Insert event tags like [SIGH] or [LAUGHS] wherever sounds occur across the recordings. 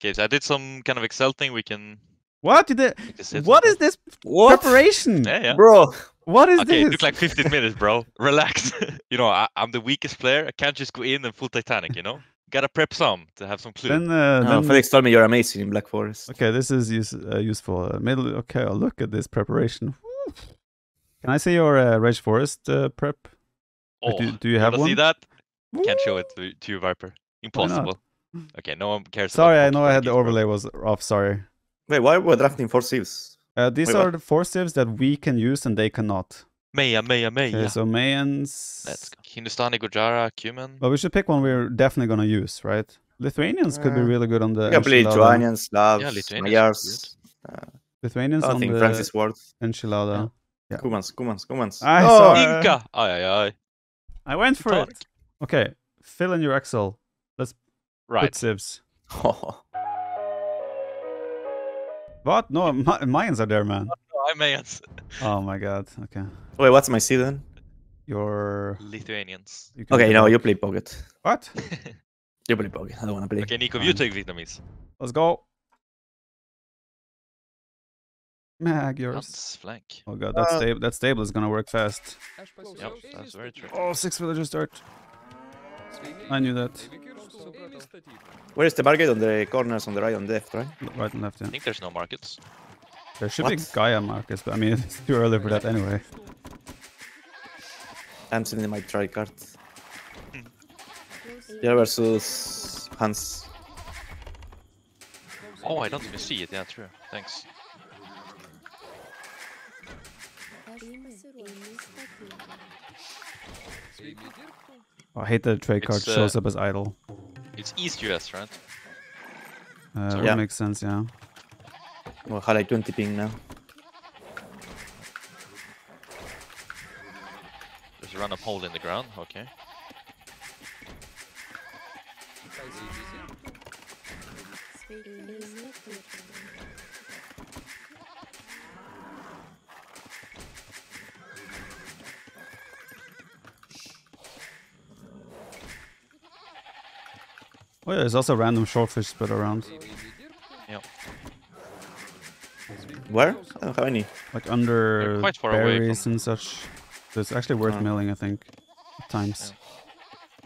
Okay, so I did some kind of Excel thing. We can. What did? make this hit What and is this What? preparation? Yeah, yeah. Bro, What is Okay, it this? took like 15 [LAUGHS] minutes, bro. Relax. [LAUGHS] you know, I, I'm the weakest player. I can't just go in and full Titanic. You know, gotta prep some to have some clue. then, uh, no, then Felix told me you're amazing in Black Forest. okay, this is use, uh, useful. Uh, middle. Okay, I'll look at this preparation. Woo. Can I see your uh, Rage Forest uh, prep? oh, Like, do, do you have wanna one? see that? Can't show it to, to you, Viper. not? Impossible. Okay, no one cares. Sorry, about I know I had the overlay was off. Sorry. Wait, why were we drafting four sieves? Uh, these Wait, are what? the four civs that we can use and they cannot. Maya, Maya, Maya. Okay, so Mayans. Let's go. Hindustani, Gurjara, Cuman. But we should pick one we're definitely gonna use, right? Lithuanians could be Uh, really good on the. You can play. Lithuanians, Slavs, Yeah, Lithuanians Magyars. Lithuanians I on think the Francis Ward. enchilada. Yeah. Cumans, Cumans, Cumans. I oh, saw- Inca. Aye, aye, aye. I went for Talk. it. Okay, fill in your Excel. Put Right. civs. [LAUGHS] What? No, Ma- Mayans are there, man. I'm Mayans. [LAUGHS] Oh my god. Okay, Wait, what's my seed then? your. Lithuanians. You Okay, do no, that. you play Pocket. What? [LAUGHS] You play Pocket. I don't want to play. okay, Nico, Fine. you take Vietnamese. Let's go. Mag yours. Huns flank. Oh god, that Uh, stable that stable is gonna work fast. Yep, that's very true. Oh, six villagers start. I knew that. Where is the market? on the corners on the right on left, right? Right and left, yeah. I think there's no markets. There should be What? Gaia markets, but I mean [LAUGHS] it's too early for that anyway. I'm sending my try card. Yeah, versus Huns. Oh, I don't even see it. Yeah, true. Thanks. Oh, I hate that trade cart uh, shows up as idle. It's East US, right? Uh, sorry. that Yeah. makes sense, yeah. Well, highlight 20 ping now. There's a random hole in the ground. Okay. Oh yeah, there's also random shorefish spread around. Yep. Where? I don't have any. Like under quite far away berries from- and such. So it's actually worth Oh. milling, I think. At times.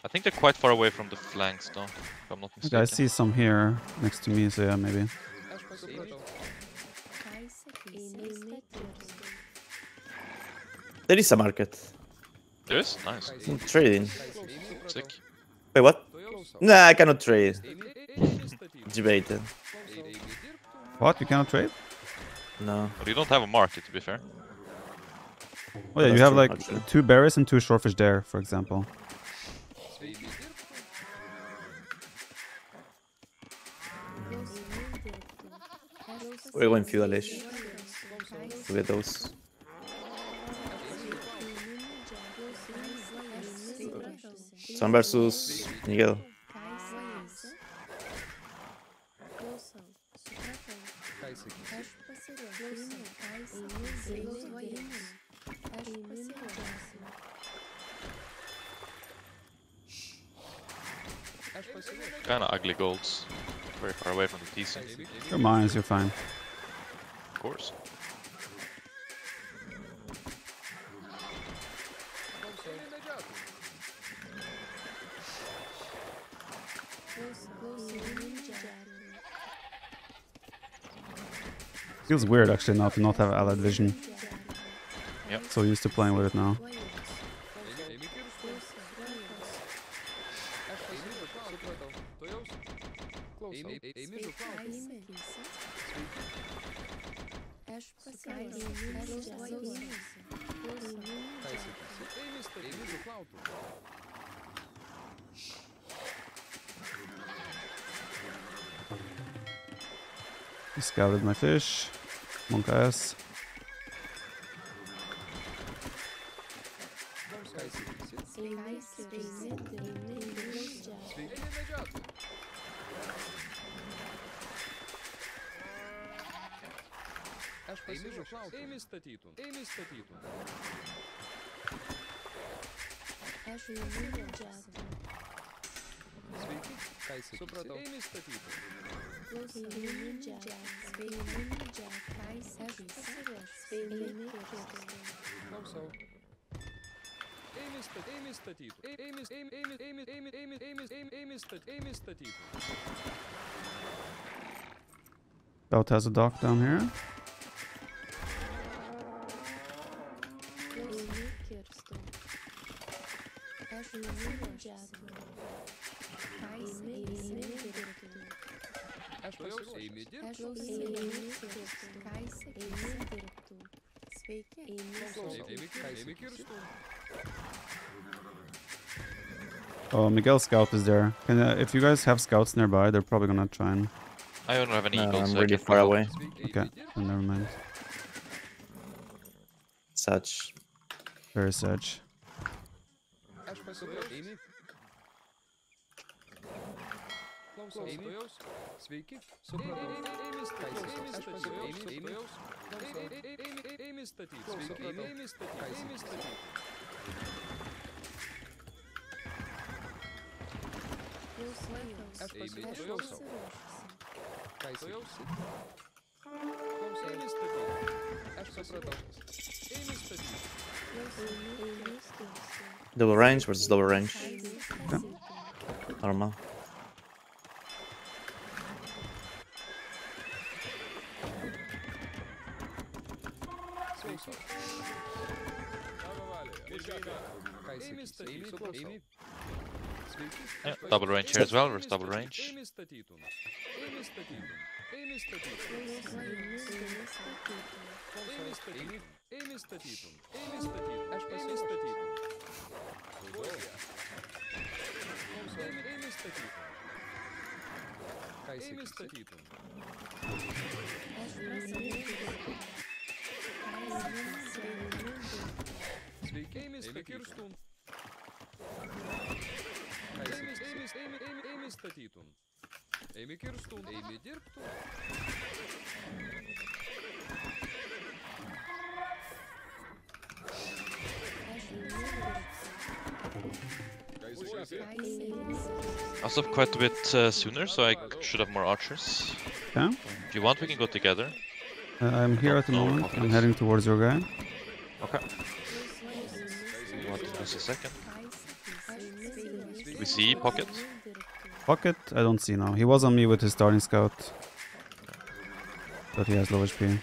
I think they're quite far away from the flanks, though. If I'm not Okay. I see some here next to me, so yeah, maybe. There is a market. There is? Nice. I'm trading. Sick. Wait, what? Nah, I cannot trade. Debated. What? You cannot trade? No. But you don't have a market, to be fair. Oh yeah, you have like actually. two berries and two shorefish there, for example. We're going feudalish to get those. Sun versus Miguel. Golds. Very far away from the TC. Your mines, you're fine. Of course. Feels weird actually now to not have allied vision. Yep. So used to playing with it now. my fish. Come on, guys. Aš pasižiūrėjau, šaukiu. Eimi statytum. Eimi statytum. Aš jau žiūrėjau, džiazą. Sveiki, ką jis supratau. Eimi statytum. Scout has a dock down here. Miguel Scout is there. Can, uh, if you guys have scouts nearby, they're probably gonna try and. I don't have any No, eagles. I'm so really far away. Okay, then never mind. Such. Very such. Ej, Double range versus double range. Yeah. Normal. Range here as well, versus double range. Eimi Eimi, eimi, eimi, eimi, eimi statytum. Eimi kirstum. Eimi dirbtum. I also have quite a bit uh, sooner, so I should have more archers. Okay. If you want, we can go together. Uh, I'm here at the No moment. I'm heading towards your guy. Okay. You want just a second? We see pocket. Pocket, I don't see now. He was on me with his starting scout. But he has low HP.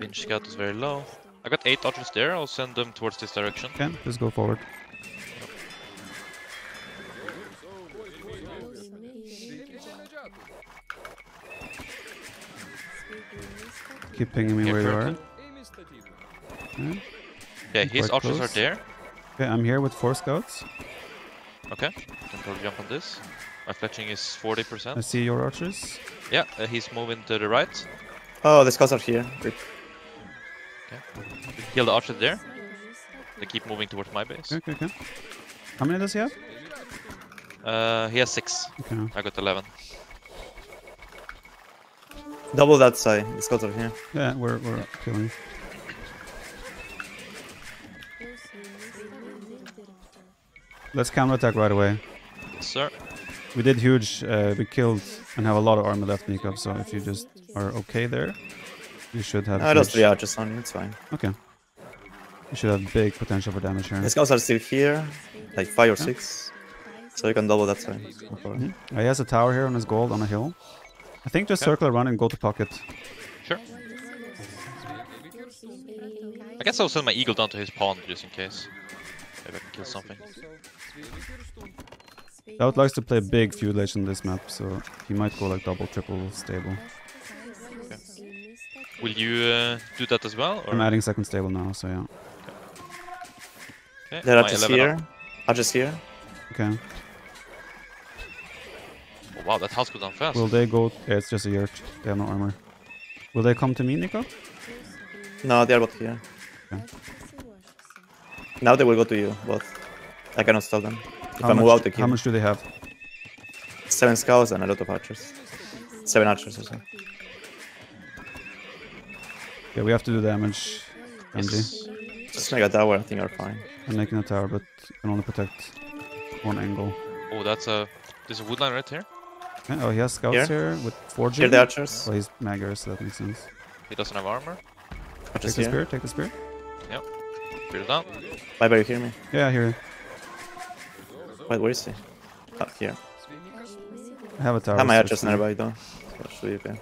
Vinch scout is very low. I got eight archers there. I'll send them towards this direction. Okay, just go forward. Keep pinging me Yeah, where you are. perfect. Eimi statytum. Okay. Yeah, his Quite archers close. are there. okay, I'm here with four scouts. Okay, can probably jump on this. My fletching is 40%. I see your archers. Yeah, uh, he's moving to the right. Oh, the scouts are here. Rip. We kill the archer there. They keep moving towards my base. Okay, okay, okay. How many does he have? Uh, he has six. Okay. I got 11. Double that side. The scouts are here. Yeah, we're, we're killing. Let's counterattack right away. Sir. We did huge. Uh, we killed and have a lot of armor left, Nicov. So if you just are okay there, you should have. Those huge- three archers on you. It's fine. Okay. You should have big potential for damage here. The scouts are still here. Like five or six. So you can double that side. Go for it. Mhm. Uh, he has a tower here on his gold on a hill. I think just Okay. circle around and go to pocket. Sure. I guess I'll send my eagle down to his pawn just in case. Maybe I can kill something. Scout likes to play big Feudal Age on this map, so he might go like double, triple stable. Will you uh, do that as well? Or? I'm adding second stable now, so yeah. Okay, There are my archers 11 here. up. Archers here. Okay. Wow, that house goes down fast. Will they go? Yeah, it's just a yurt. They have no armor. Will they come to me, Nico? No, they are both here. Okay. Now they will go to you, but I cannot stop them. If How I move much, out the how much do they have? Seven scouts and a lot of archers. Seven archers or so. Yeah, we have to do damage. Andy. Yes. Just make a tower, I think you're fine. I'm making a tower, but can only protect one angle. Oh, that's a. There's a wood line right here. Okay, Oh, he has scouts Here? here, with forging. Here the archers. Well, he's Magyar, so that makes sense. He doesn't have armor. Take Archers the here. spear, take the spear. Yep. Spear down. Bye bye, you hear me? Yeah, I hear you. Wait, where is he? Oh, here. I have a tower. I have my so archers nearby though. So it should be okay.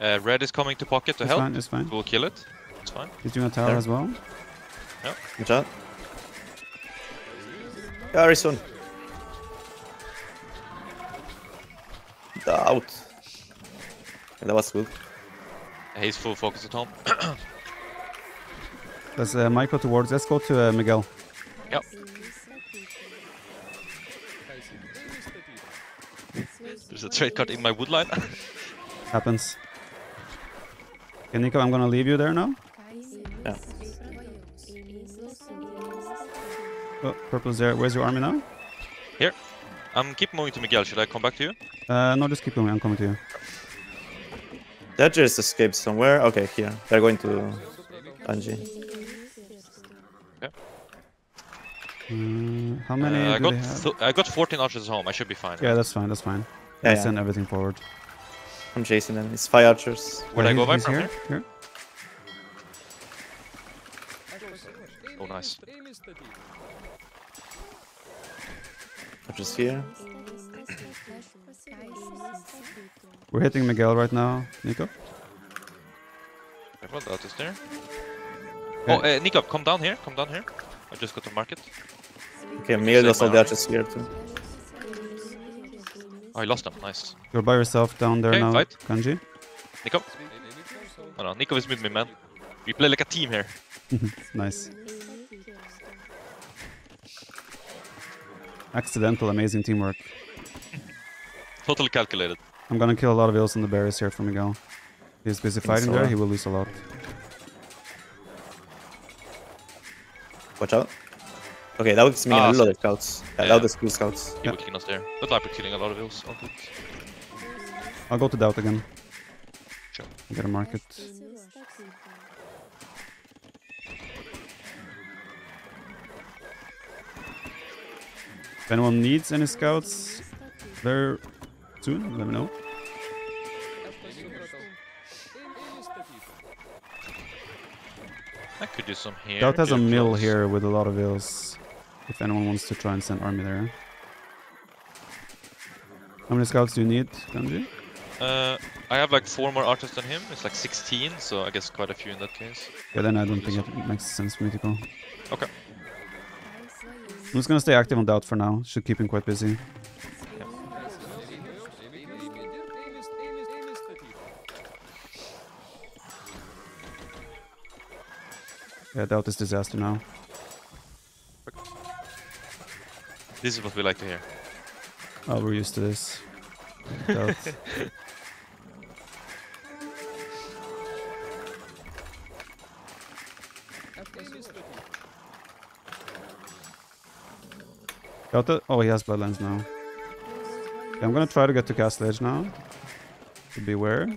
Uh, red is coming to pocket to It's help. fine, it's fine. We'll kill it. It's fine. He's doing a tower There. as well. Yep. Good job. Very Out. Yeah, that was good. He's full focus at home. [CLEARS THROAT] Let's uh, Mike go towards. Let's go to uh, Miguel. Yep. There's a trade cart in my wood line. [LAUGHS] Happens. Okay, Nico, I'm gonna leave you there now. Yeah. Oh, purple's there. Where's your army now? I'm keep moving to Miguel. Should I come back to you? Uh, no, just keep going. I'm coming to you. The just escaped somewhere. Okay, here. They're going to Anji. Uh, how many Uh, I got they have? I got 14 archers home. I should be fine. yeah, that's fine. That's fine. Yeah, I yeah. send everything forward. I'm chasing them. It's five archers. Where'd I go he- by from here. here? Here. Oh, nice. Archers here. We're hitting Miguel right now. Nico. Careful, that is there. Okay. Oh, uh, Nico, come down here. Come down here. I just got to market. Okay, Miguel does my all the army. archers here too. Oh, I lost them. Nice. You're by yourself down there Okay, now, fight. Ganji. Nico. Oh no, Nico is with me, man. We play like a team here. [LAUGHS] Nice. Accidental, amazing teamwork. Totally calculated. I'm gonna kill a lot of ills on the berries here for Miguel. He's busy fighting there, he will lose a lot. Watch out. Okay, that was me Ah, a lot of scouts. Yeah, yeah. that was cool scouts. He Yeah. would us there. But I've been killing a lot of ills. I'll go to DauT again. Sure. Get a market. Anyone needs any scouts very soon, let me know. I could do some here. DauT has a mill close. here with a lot of ills. If anyone wants to try and send army there. How many scouts do you need, Ganji? Uh, I have like four more archers than him. It's like 16, so I guess quite a few in that case. Yeah, then I don't think it makes sense for me to go. Okay. I'm just gonna stay active on DauT for now. Should keep him quite busy. Yeah, DauT is disaster now. This is what we like to hear. Oh, we're used to this. DauT. [LAUGHS] That- oh, he has Bloodlines now. Okay, I'm gonna try to get to Castle Age now. Beware.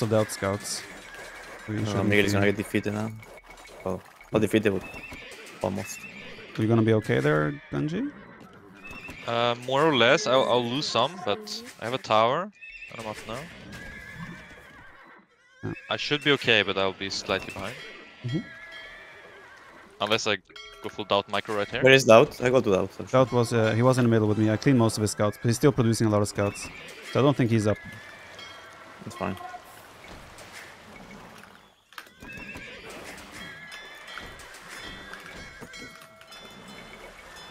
Most of the out scouts. We Uh, shouldn't Miguel is gonna get defeated now. Well, not defeated, but almost. Are you gonna be okay there, Ganji? Uh, more or less, I'll, I'll lose some, but I have a tower, and I'm off now. Yeah. I should be okay, but I'll be slightly behind. Mhm. Unless I go full DauT micro right here. Where is DauT? I go to DauT. actually. DauT was uh, he was in the middle with me. I cleaned most of his scouts, but he's still producing a lot of scouts. So I don't think he's up. It's fine.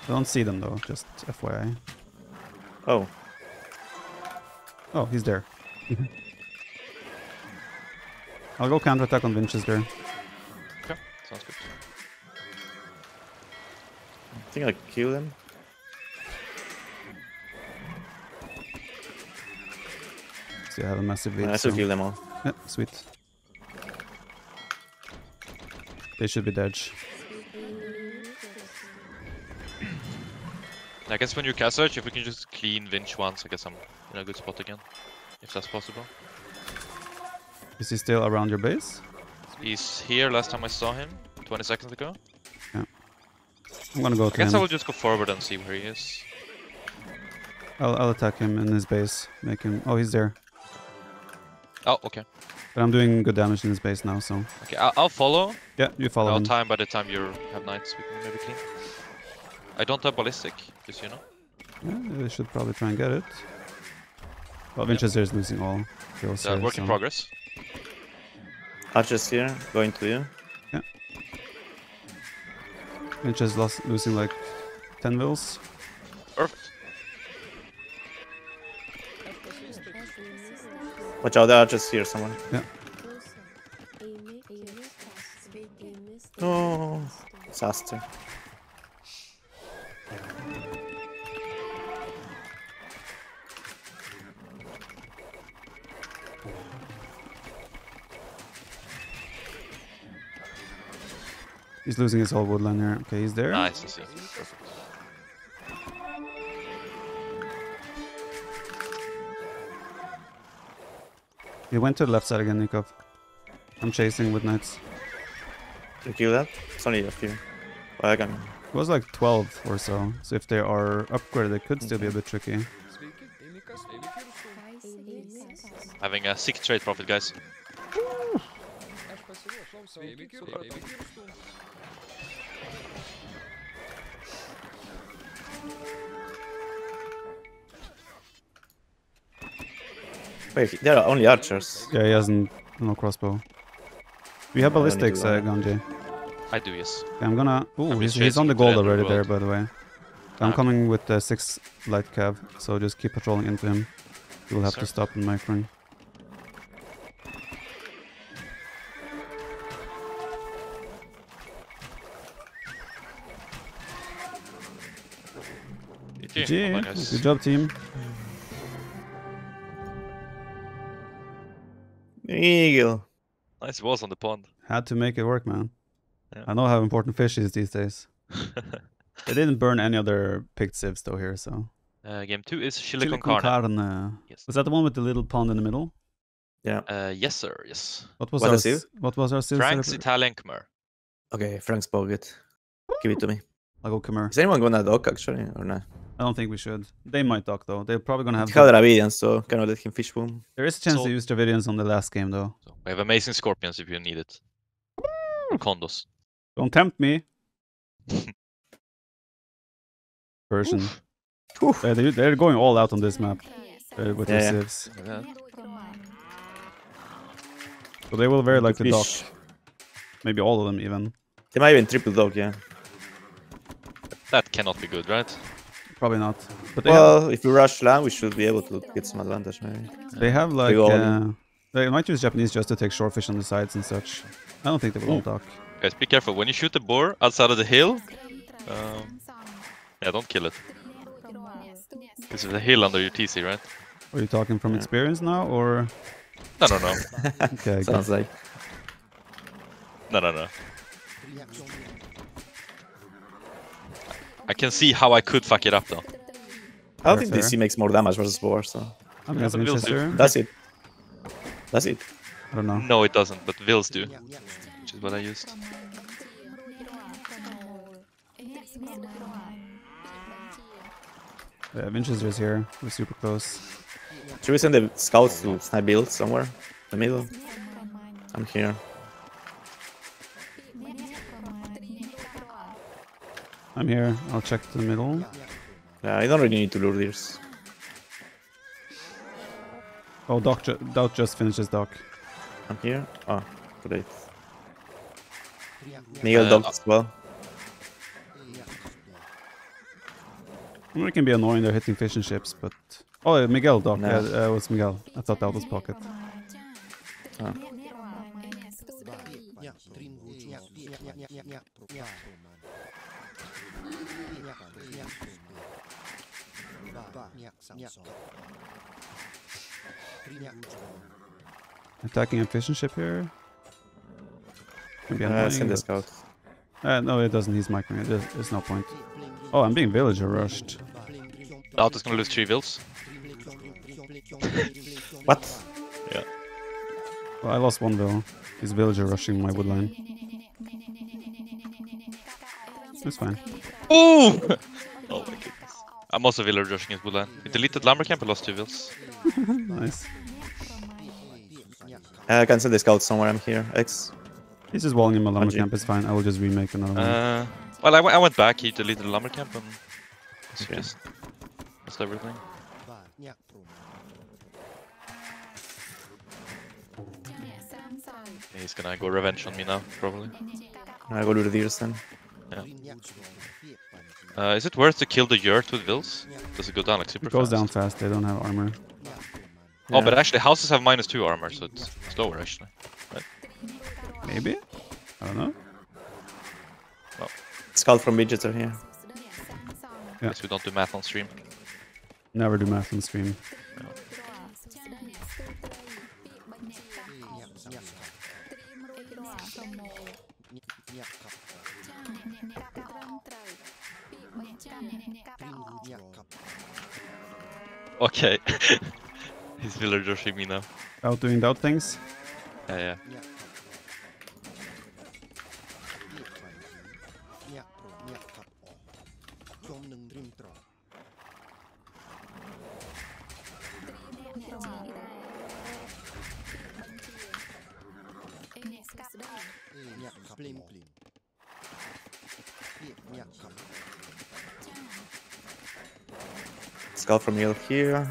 I don't see them though, just FYI. Oh, Oh, he's there. Mm-hmm. I'll go counterattack on Vinchester. Okay, sounds good. I think I kill him. So you have a massive lead. I still so- kill them all. Yeah, sweet. They should be dead. I guess when you cast search, if we can just clean Vinch once, I guess I'm in a good spot again. If that's possible. Is he still around your base? He's here last time I saw him, 20 seconds ago. Yeah. I'm gonna go I guess I will just go forward and see where he is. I'll, I'll attack him in his base. Make him. Oh, he's there. Oh, okay. But I'm doing good damage in his base now, so Okay, I'll, I'll follow. yeah, you follow I'll him. time by the time you have knights, we can maybe clean. I don't have ballistic, just you know. Yeah, they should probably try and get it. Well, Vinchester is losing all kills So here, work in progress. Archers here, going to you. Vinchester's lost, losing like 10 wills. Perfect. Watch out, the archers here somewhere. No. Oh, disaster. He's losing his whole woodland here. Okay, he's there. Nice to see. Perfect. He went to the left side again, Nicov. I'm chasing with knights. You kill that? It's only a few. Well, I can. It was like 12 or so. So if they are upgraded, they could still be a bit tricky. Sveiki, Emikas, Emikirsson. Having a sick trade profit, guys. Wait, there are only archers. Yeah, he hasn't no crossbow. We have I don't need to ballistics, uh. Ganji. I do, yes. Okay, I'm gonna. Ooh, I'm he's, he's on the gold to the already there, by the way. I'm Ah. coming with the six light cav, so just keep patrolling into him. You will have to Sir. stop in microing. GG. GG. Well. Good job, team. Eagle. Nice balls on the pond. Had to make it work, man. Yeah. I know how important fish is these days. [LAUGHS] They didn't burn any other picked civs though here, so. uh, game two is Chile, Chile con con carne. carne. Yes. Was that the one with the little pond in the middle? Yeah. Uh, yes, sir. Yes. What was What our is what was our civ Frank's? Italian Khmer. Okay, Frank's pocket. Give it to me. I'll go Khmer. Is anyone gonna dock actually or not? I don't think we should. They might dock though. They're probably gonna have. He had Dravidian, so cannot let him fish boom. There is a chance So- to use Dravidians on the last game though. So we have amazing scorpions if you need it. Or condos. Don't tempt me. [LAUGHS] Version. Oof. Uh, they, they're going all out on this map uh, with Yeah, their yeah. civs. Look at that. So they will very likely dock. Maybe all of them even. They might even triple dock, yeah. That cannot be good, right? Probably not. But they have, Well, if we rush land, we should be able to get some advantage, maybe. they have like go all uh, they might use Japanese just to take shorefish on the sides and such. I don't think they will all dock. Guys, be careful. When you shoot the boar outside of the hill, um, yeah, don't kill it. Because there's a hill under your TC, right? Are you talking from Yeah. experience now or? No, no, no. [LAUGHS] Okay, good. Sounds like. No, no, no. I can see how I could fuck it up, though. I don't think. TC makes more damage versus boar, so. I'm Yeah, against but we'll see. That's it. That's it. I don't know. No, it doesn't, but Vils do. Which is what I used. Yeah, Vinchester's here. We're super close. Should we send the scouts to snipe build somewhere? In The middle? I'm here. I'm here. I'll check the middle. Yeah, I don't really need to lure these. Oh, Doc, ju Doc just finishes Doc. I'm here. Oh, great. Miguel Uh, docked as well. It can be annoying they're hitting fishing ships, but... Oh, uh, Miguel Doc. No. Yeah, uh, it was Miguel. I thought that was Pocket. Ah. Attacking efficient ship here. Maybe I'm Uh, lying, send the but- scout. Uh, no, it doesn't. He's microing it. There's, there's no point. Oh, I'm being villager rushed. DauT is gonna lose three vills. What? Yeah. Well, I lost one vill. He's villager rushing my woodline. It's fine. Ooh! [LAUGHS] oh my goodness. I'm also village rushing his woodline. He deleted lumber camp and lost two vills. [LAUGHS] Nice. Uh, I can send the scout somewhere. I'm here. X. He's just walling in my lumber camp. It's fine. I will just remake another one. Uh, well, I, w- I went back. He deleted the lumber camp and so Okay. just lost everything. He's gonna go revenge on me now, probably. I go to the deers then. Uh, is it worth to kill the yurt with vills? Does it go down like super it goes fast? down fast. They don't have armor. Oh, but actually houses have minus two armor, so it's slower actually. Maybe? I don't know. Scout from midgets are here. Yeah. Guess we don't do math on stream. Never do math on stream. Okay. He's village rushing me now. Out doing DauT things. Yeah, yeah. Scout from hill here.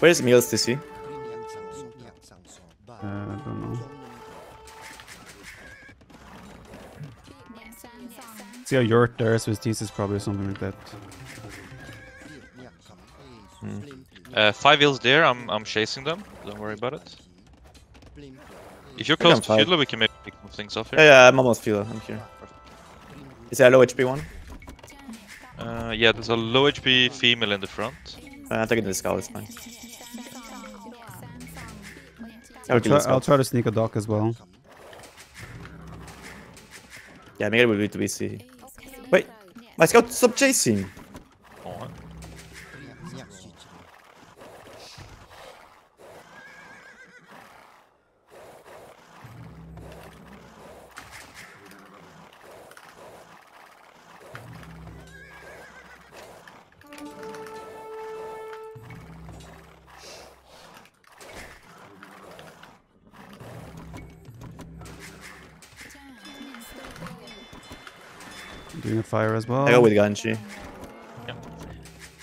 Where's Meals TC? Uh, I don't know. See a yurt there, so his thesis probably something like that. Uh, five vills there. I'm I'm chasing them. Don't worry about it. If you're close to fine. Fiddler, we can maybe pick some things off here. yeah, I'm almost feel I'm here. Is there a low HP one? Uh, yeah, there's a low HP female in the front. Uh, I'm taking the scout, it's fine. I I'll try, I'll try to sneak a dock as well. Yeah, Miguel will be too busy. Wait, my scout stop chasing! Fire as well. I go with Ganji.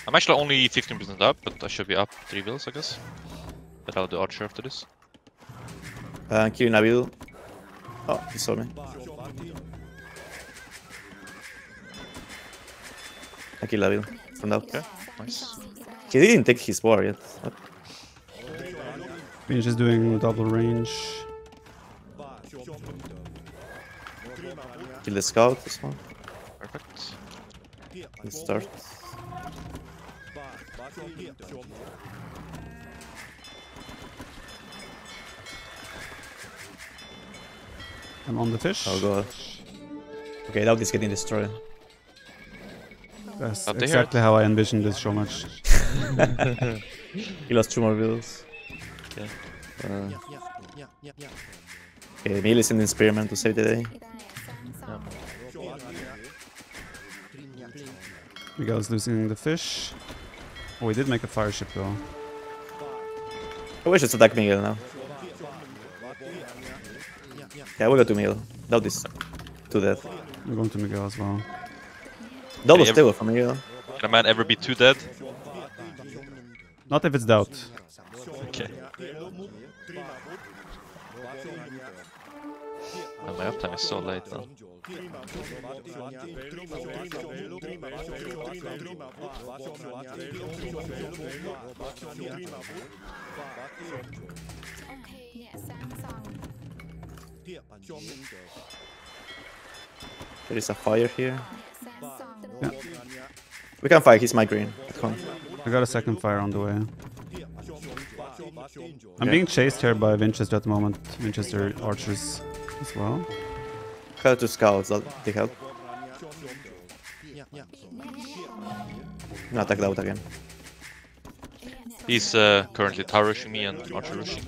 I'm actually only 15% up, but I should be up three vills, I guess. But I'll do archer after this. Uh, killing Nabil. Oh, he saw me. I kill Nabil from that. Okay, nice. He didn't take his war yet. What? Finch is doing double range. Kill the scout this well. Perfect. Start. I'm on the fish. Oh god. Okay, now this getting destroyed. That's Up exactly how I envisioned this so much. [LAUGHS] He lost two more wheels. Okay. Uh, okay, Emil is in the experiment to save the day. Miguel's losing the fish. Oh, we did make a fire ship though. Oh, we should attack Miguel now. Yeah, we go to Miguel. DauT is to death. I'm going to Miguel as well. Double Okay, stable from Miguel. Can a man ever be too dead? Not if it's DauT. Okay. And my uptime is so late now. There is a fire here. Yeah. We can fight, he's my green. Come. I got a second fire on the way. I'm Okay. being chased here by Vinchester at the moment. Vinchester archers as well. Try to scouts, that they help. No, attack out again. He's uh, currently tower rushing me and archer rushing.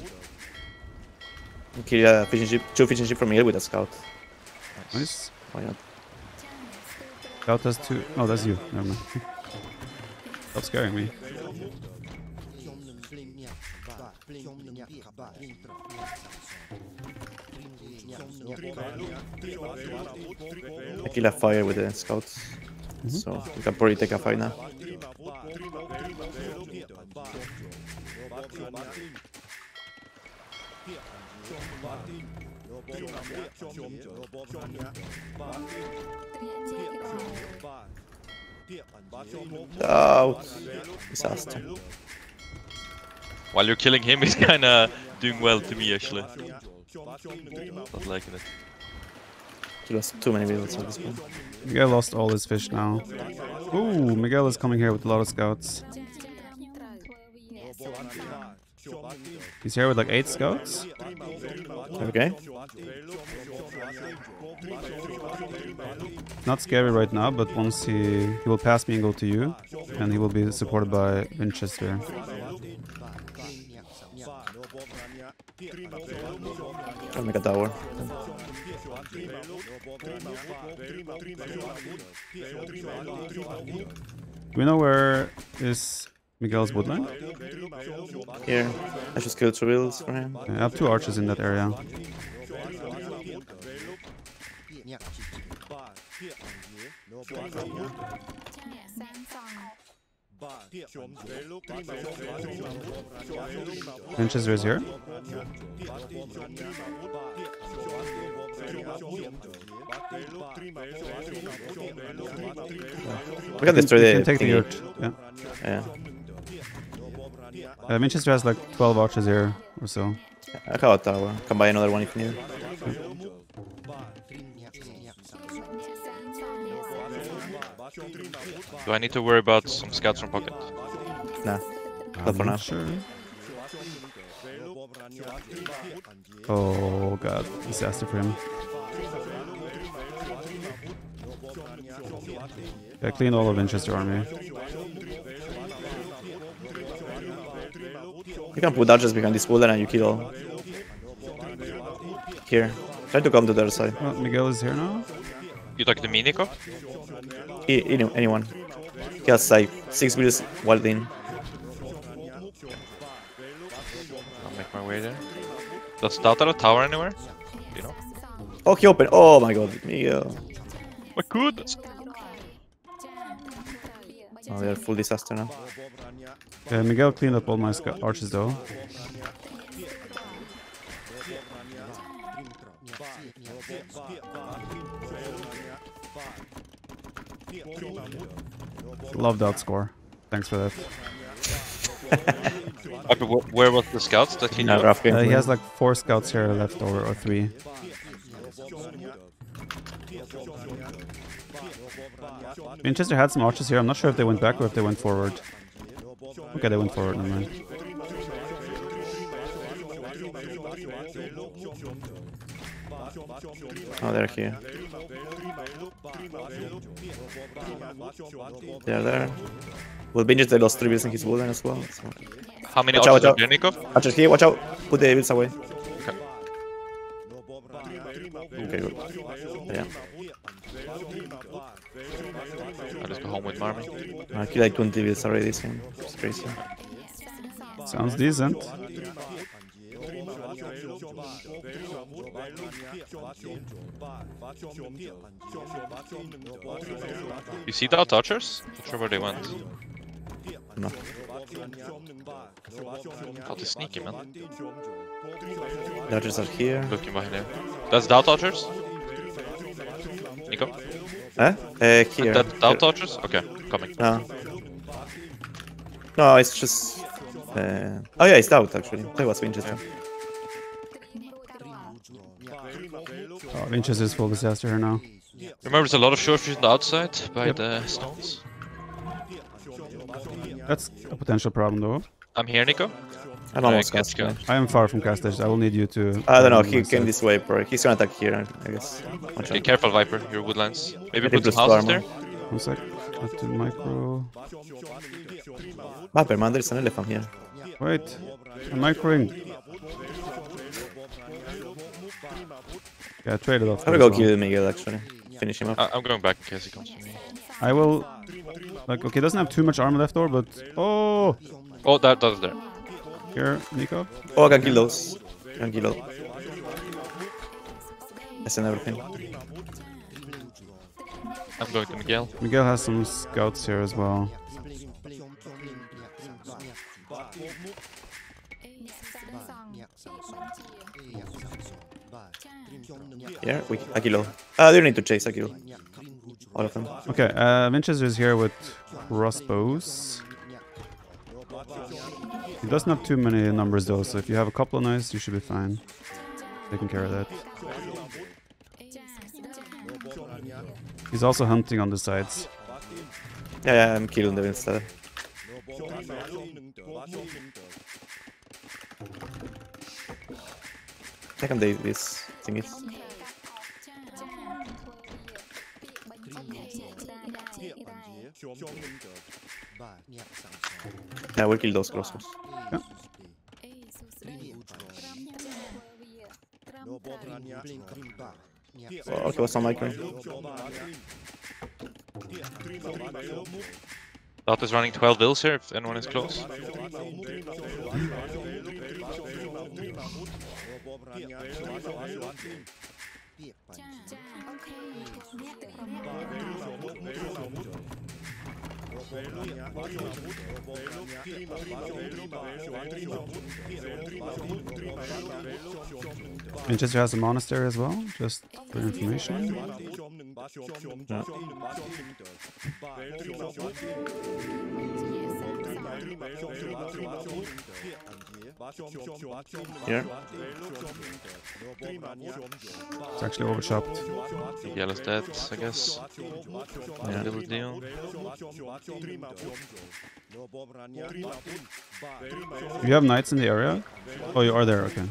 Kill a fishing ship, two fishing ship from here with a scout. Nice. Why not? Scout has two. Oh, that's you. Never mind. Stop scaring me. I kill a fire with the scouts. Mm-hmm. So we can probably take a fight now. Out. Disaster. While you're killing him, [LAUGHS] he's kinda doing well to me actually. Not liking it. He lost too many builds at this point. Miguel lost all his fish now. Ooh, Miguel is coming here with a lot of scouts. He's here with like eight scouts. Okay. Not scary right now, but once he he will pass me and go to you, and he will be supported by Vinchester. I'll make a tower. Do we know where is Miguel's woodland? Here. I should kill two builds for him. I have two archers in that area. Vinchester is here. We can destroy the can take the. Yeah. Yeah. Uh, Vinchester has like 12 archers here or so. I have a tower. Can buy another one if you need. Do I need to worry about some scouts from pocket? Nah. I'm Not for now. sure. Oh god, disaster for him. Yeah, clean all of Vinchester army. You can put archers behind this wall and you kill all. Here. Try to come to the other side. Well, Miguel is here now. You talking to me, Nico? I- any- anyone. He has like six builds walled in. I'll make my way there. Does Stout have a tower anywhere? You know? Oh, he opened. Oh my god. Miguel. My goodness! Oh, they're full disaster now. Uh, Miguel cleaned up all my sc- archers though. Love that score. Thanks for that. [LAUGHS] Where was the scouts that he Yeah, knew? rough game. Uh, he him. has like four scouts here left over, or three. Vinchester had some archers here. I'm not sure if they went back or if they went forward. Okay, they went forward. Never mind. Oh, they're here. They're there. Well, Binges, they lost three builds in his wooden as well. So. How many Watch out, archers are watch there, Nico? Archers here, watch out! Put the builds away. Okay. Okay, good. Yeah. I'll just go home with Marmy. I killed like 20 builds already this game. It's crazy. Sounds decent. You see the out archers? Not sure where they went. No. God, he's sneaky, man. Dodgers are here. Looking behind you. That's DauT Dodgers? Nico? Eh? Uh, here. That DauT Dodgers? Okay, coming. No. No, it's just. Uh... Oh yeah, it's out actually. That was Vinchester. Oh, Vinchester's full disaster here now. Remember, there's a lot of shorefish on the outside by Yep. the stones. That's a potential problem though. I'm here, Nico. I'm almost let's cast. go. I am far from cast edge. I will need you to. I don't know. He came this way, bro. He's gonna attack here, I guess. Watch Okay, out. careful, Viper. Your woodlands. Maybe Maybe put some plus houses there. One sec. Up to micro. Viper, man, there's an elephant here. Wait. I'm microing. Yeah, I traded off. I'm gonna go well. kill Miguel actually. Finish him up. I- I'm going back in case he comes to me. I will. Like, okay, doesn't have too much armor left over, but oh, Oh, that does there. here, Nico. Oh, I can kill those. I can kill those. That's and everything. I'm going to Miguel. Miguel has some scouts here as well. Here, we I kill all. Uh, they don't need to chase. I kill all of them. Okay, uh, Vinchester is here with crossbows. He doesn't have too many numbers though, so if you have a couple of knives, you should be fine. Taking care of that. He's also hunting on the sides. Yeah, yeah, I'm killing them instead. Second day do thing thingies. Yeah, we'll kill those crossbows. Oh, okay, what's on my screen? DauT is running 12 vills here if anyone is close. Vinchester has a monastery as well, just for information. Yeah. Here. It's actually overchopped. Miguel is dead, I guess. Yeah. Little deal. You have knights in the area? Oh, you are there, okay.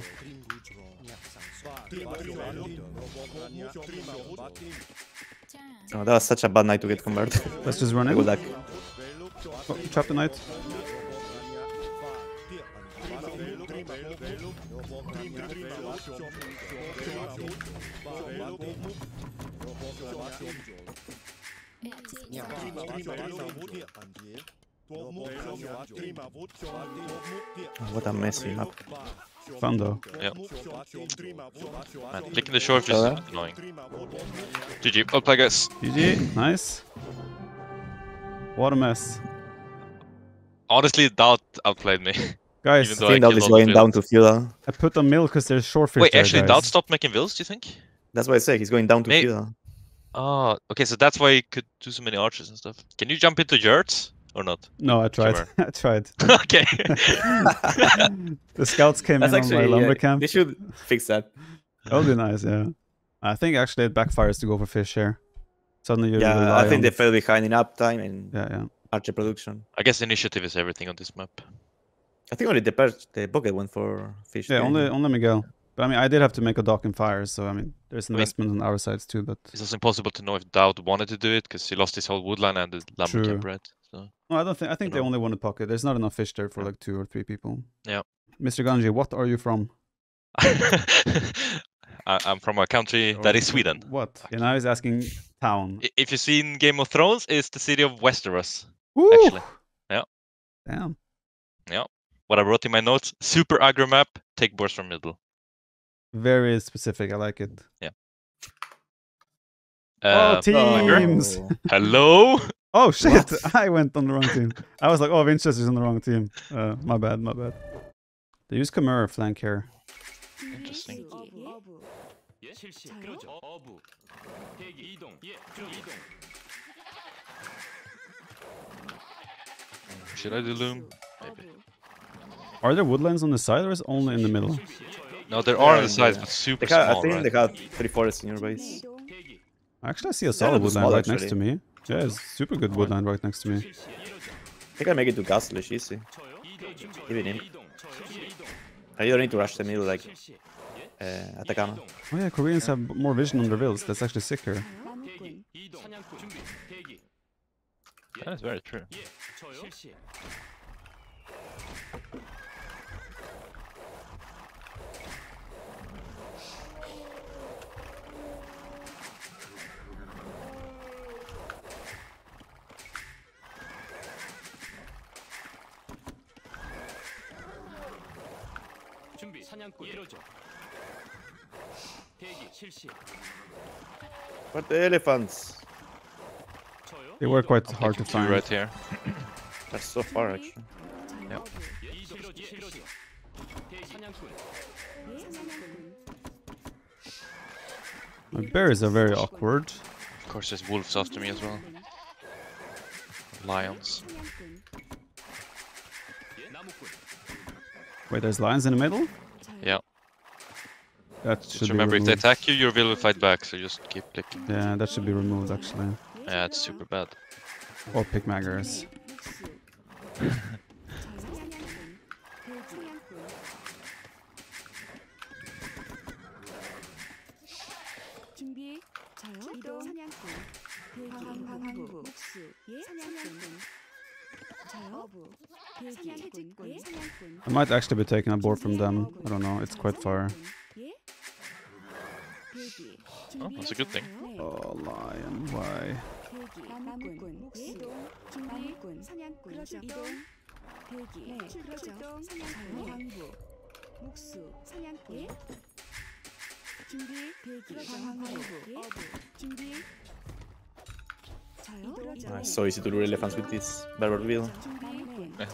Oh, that was such a bad knight to get converted. Let's just run Good in. luck. Oh, trap the knight. What a messy map. Fun though. Yeah. Man, clicking the short is Oh, yeah? annoying. GG. Well play, guys. GG, nice. What a mess. Honestly, DauT outplayed me. [LAUGHS] Guys, Even though I I think that killed is going down to feudal. I put on mill because there's shorefish Wait, there, actually, guys. DauT stopped making vills, do you think? That's what I say. He's going down to May- feudal. Oh, ah, okay, so that's why you could do so many archers and stuff. Can you jump into yurts or not? No, I tried. [LAUGHS] I tried. [LAUGHS] okay. [LAUGHS] the scouts came That's in on my lumber yeah, camp. They should fix that. That would be nice, yeah. I think actually it backfires to go for fish here. Suddenly you Yeah, rely I think on... they fell behind in uptime and Yeah, yeah. archer production. I guess initiative is everything on this map. I think only the per- the bucket went for fish. Yeah, only only Miguel. But I mean, I did have to make a dock and fire, so I mean, there's mean- investment on our sides too. But It's also impossible to know if DauT wanted to do it because he lost his whole woodline and the lumber True. camp, right? So no, I don't think. I think they know. only wanted pocket. There's not enough fish there for Yeah. like two or three people. Yeah. Mr. Ganji, what are you from? [LAUGHS] I- I'm from a country that is Sweden. What? And I was asking town. If you've seen Game of Thrones, it's the city of Westeros. Woo! Actually, yeah. Damn what I wrote in my notes. Super agro map, take boards from middle. Very specific. I like it. Yeah. Oh, uh, oh, teams. Oh. [LAUGHS] Hello. Oh [LAUGHS] shit! What? I went on the wrong team. I was like, oh, Vinchester's on the wrong team. Uh, my bad. My bad. They use Chimera flank here. Interesting. Should I do loom? Maybe. Are there woodlands on the side or is only in the middle? No, there are on the sides, but super got, small. I think right? they got three forests in your base. Actually, I see a solid woodland small, right actually. next to me. Yeah, it's super good woodland right next to me. I think I make it to Gaslish easy. Even him. I don't need to rush the middle like uh, Atacama. Oh yeah, Koreans have more vision on their builds. That's actually sicker. That is very true. 사냥꾼. 이러죠. 대기. 실시. But the elephants, 저요. They were quite I'm hard to taking two find. right here. [CLEARS THROAT] they're so far actually. Yeah. 예, 이동. 이러죠. 이러죠. 대기. 사냥꾼. My berries are very awkward. Of course, there's wolves after me as well. Lions. 예, 나무꾼. Wait, there's lions in the middle? Yeah. That Just should be remember, if they attack you, your will will fight back, so just keep clicking. Yeah, that should be removed actually. Yeah, it's super bad. Or pickmaggers. [LAUGHS] 준 I might actually be taking a board from them. I don't know, it's quite far. Oh, that's a good thing. Oh, lion, why? I so easy to lure elephants with this barrel wheel. Okay.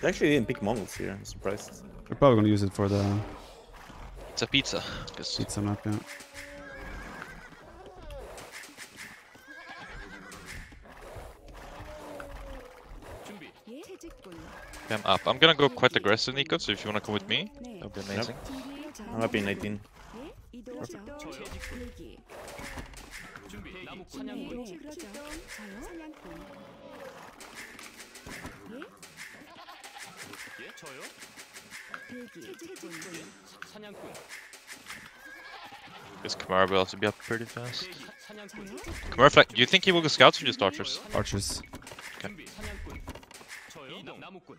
They actually didn't pick Mongols here, I'm surprised. They're probably gonna use it for the... It's a pizza. Cause... Pizza map, yeah. I'm up. I'm gonna go quite aggressive, Nico, so if you wanna come with me, that would be amazing. Yep. I'm up in 19. Perfect. This Kamara will also be up pretty fast. Kamara, do you think he will go scouts or just archers? Archers. Okay. 이동. 나무꾼.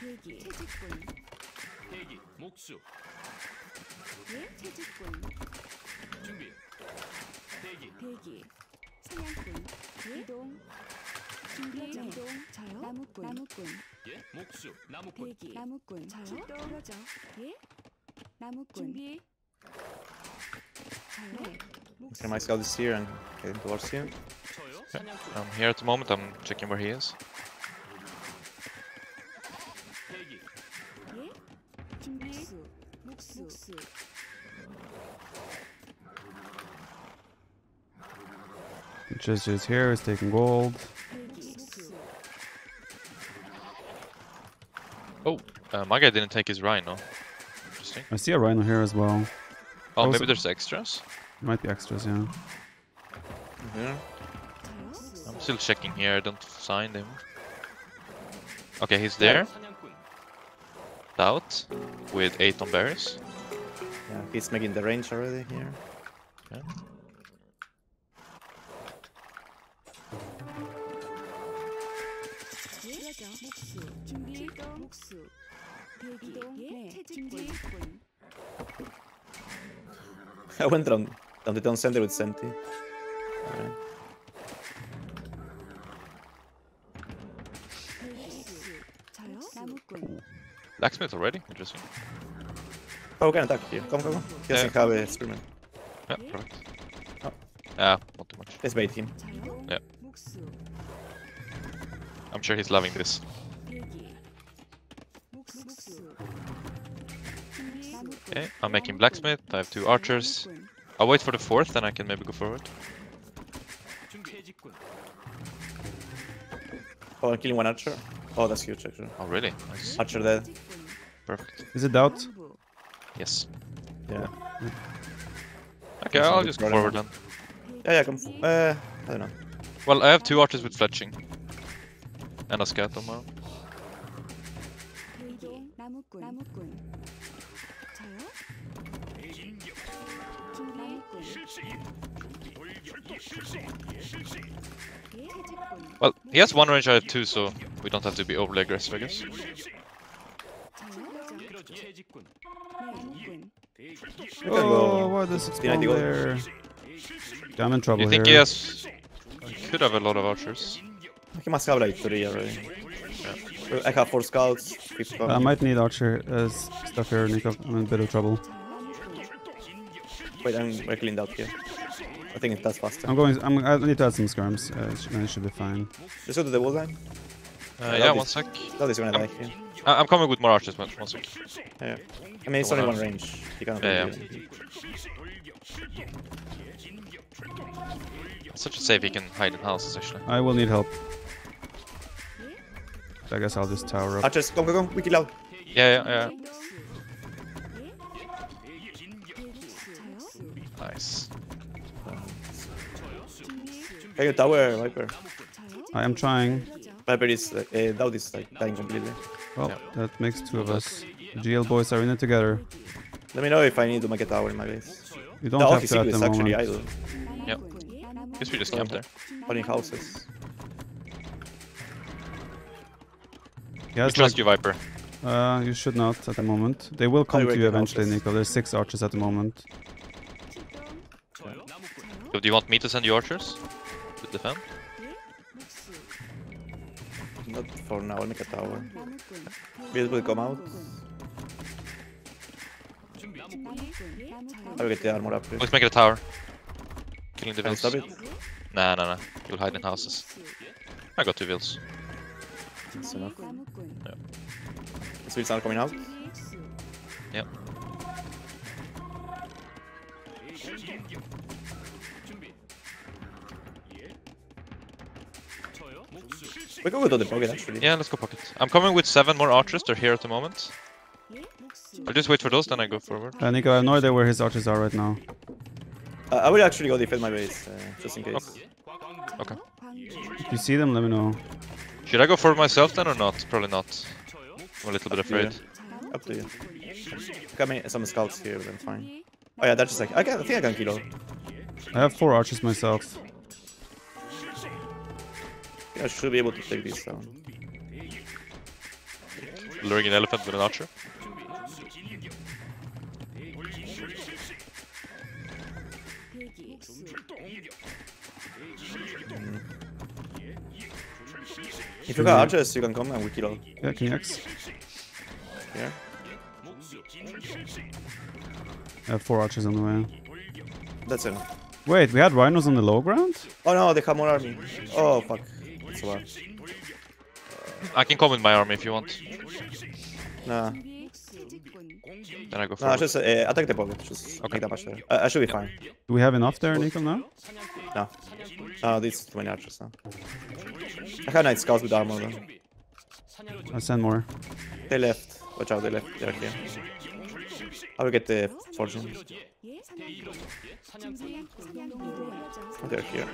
대기. 채집꾼. 대기. 목수. 예, 채집꾼. 준비. 대기. 대기. 사냥꾼. 예? 이동. 준비. 이동. 저요? 나무꾼. 나무꾼. 예, 목수. 나무꾼. 대기. 나무꾼. 저요? 그러죠. 예? 나무꾼. 준비. 저요? 네. Okay, my scout is here and heading towards you. 저요. 사냥꾼. I'm here at the moment, I'm checking where he is. 목수. 목수. Just is here, is taking gold. 대기. 목수. Uh, my guy didn't take his rhino. Interesting. I see a rhino here as well. Oh, Also- maybe there's extras? Might be extras, yeah. Here. 저요? I'm still checking here, I don't find him. Okay, he's there, out with 8 on berries. Yeah, he's making the range already here. I went down, down the town center with Senti. blacksmith already? Interesting. Oh, we can attack here. Come, come, come. He doesn't yeah. have a spearman. Yeah, perfect. Oh. Ah, oh. uh, not too much. Let's bait him. Yeah. I'm sure he's loving this. Okay, I'm making blacksmith, I have two archers. I'll wait for the fourth, then I can maybe go forward. Oh, I'm killing one archer. Oh, that's huge, actually. Oh, really? Nice. Archer dead. Perfect. Is it out? Yes. Yeah. Okay, I'll, just go forward then. Yeah, yeah, come. Uh, I don't know. Well, I have two archers with fletching. And a scat on my own. Well, he has one range, I have two, so we don't have to be overly aggressive, I guess. Oh, go. why does it spawn the goal. there? Okay, I'm in trouble You think here. he has... He could have a lot of archers. He must have like three already. Uh, I have four scouts. Fifth I might need archer uh, stuff here, Nico. I'm in a bit of trouble. Wait, I'm we're cleaned out here. I think that's faster. I'm going. I'm, I need to add some skirms. Uh, it, then it should be fine. Just go to the wall line. Uh, yeah, one sec. That is gonna Um, die here. I I'm coming with more archers, but one sec. Yeah. I mean, it's only one range. You can't yeah, yeah. Such a save, he can hide in houses, actually. I will need help. I guess I'll just tower up. I'll just go, go, go. We kill out. Yeah, yeah, yeah. Nice. Hey, tower, Viper? I am trying. Viper is, uh, uh, is like, dying completely. Well, yeah. that makes two of us. GL boys are in it together. Let me know if I need to make a tower in my base. You don't the have to at the actually moment. idle. Yep. Guess we just camp there. Holding houses. Yeah, trust like, you, Viper. Uh, you should not at the moment. They will come to you eventually, houses. Nico. There's six archers at the moment. So do you want me to send you archers to defend? Not for now, I'll make a tower. Build will come out. I will get the armor up. Please. Let's make it a tower. Killing the Can Nah, nah, nah. You'll hide in houses. I got two Vils. That's enough. Yeah. The Vils are coming out. Yep. We go with the pocket actually. Yeah, let's go pocket. I'm coming with seven more archers, they're here at the moment. I'll just wait for those, then I go forward. Uh, Nico, I have no idea where his archers are right now. Uh, I will actually go defend my base, uh, just in case. Okay. If you see them, let me know. Should I go forward myself then or not? Probably not. I'm a little bit afraid. Up to you. Got me some scouts here, then fine. Oh yeah, that's just like I can. I think I can kill. I have four archers myself. I should be able to take these down. Luring an elephant with an archer. If you got archers, you can come and we kill all. Yeah, can you X? Yeah. I have four archers on the way. That's enough. Wait, we had rhinos on the low ground? Oh no, they have more army. Oh fuck. That's so bad. I can come with my army if you want. Nah. Then I go No, forward. just uh, attack the pocket. Just Okay. make that much there. Uh, I should be fine. Do we have enough there, Nico, now? No. Oh, these archers now. I have night scouts with armor though. I'll send more. They left. Watch out, they left. They're here. I will get the fortune. They're here.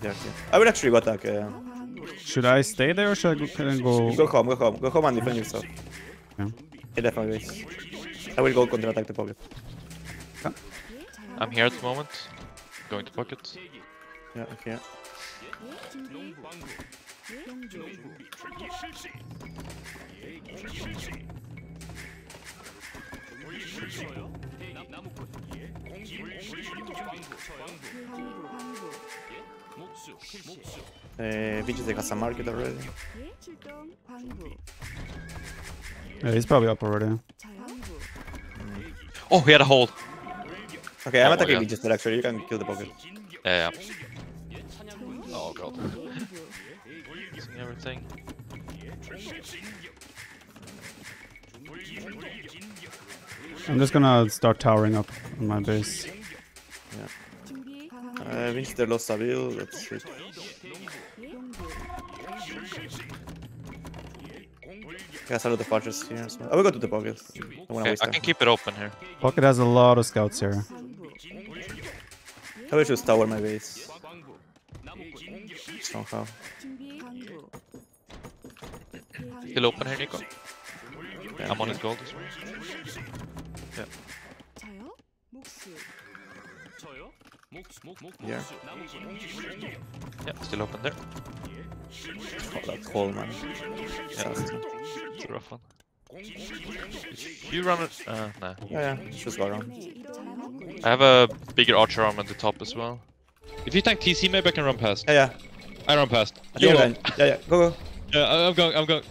They're here. I will actually go attack. Uh, Should I stay there or should I go, go? go home, go home, go home and defend yourself. Yeah. He left my base. I will go counter-attack the pocket. I'm here at the moment. Going to pocket. Yeah, okay. Uh, they has a market already. Yeah, he's probably up already. Oh, he had a hold. Okay, I'm oh attacking with just that actually. You can kill the pocket. Yeah, yeah. Oh god. Missing everything. I'm just gonna start towering up on my base. Yeah. Uh, Winster lost a wheel, that's tricky. Yeah, side of the fortress here. So. I will go to the pocket. Okay, I, I can keep it open here. Pocket has a lot of scouts here. I will just tower my base. Somehow. Still open here, Nico. Yeah, I'm on his gold as well. Yeah. Yeah. Yeah, still open there. Oh, that call, man. Yeah, it's a rough one. You run it. Uh, nah. Yeah, just go around. I have a bigger archer arm at the top as well. If you tank TC, maybe I can run past. Yeah, yeah. I run past. I you run. Yeah, yeah. Go, go. Yeah, I'm going, I'm going.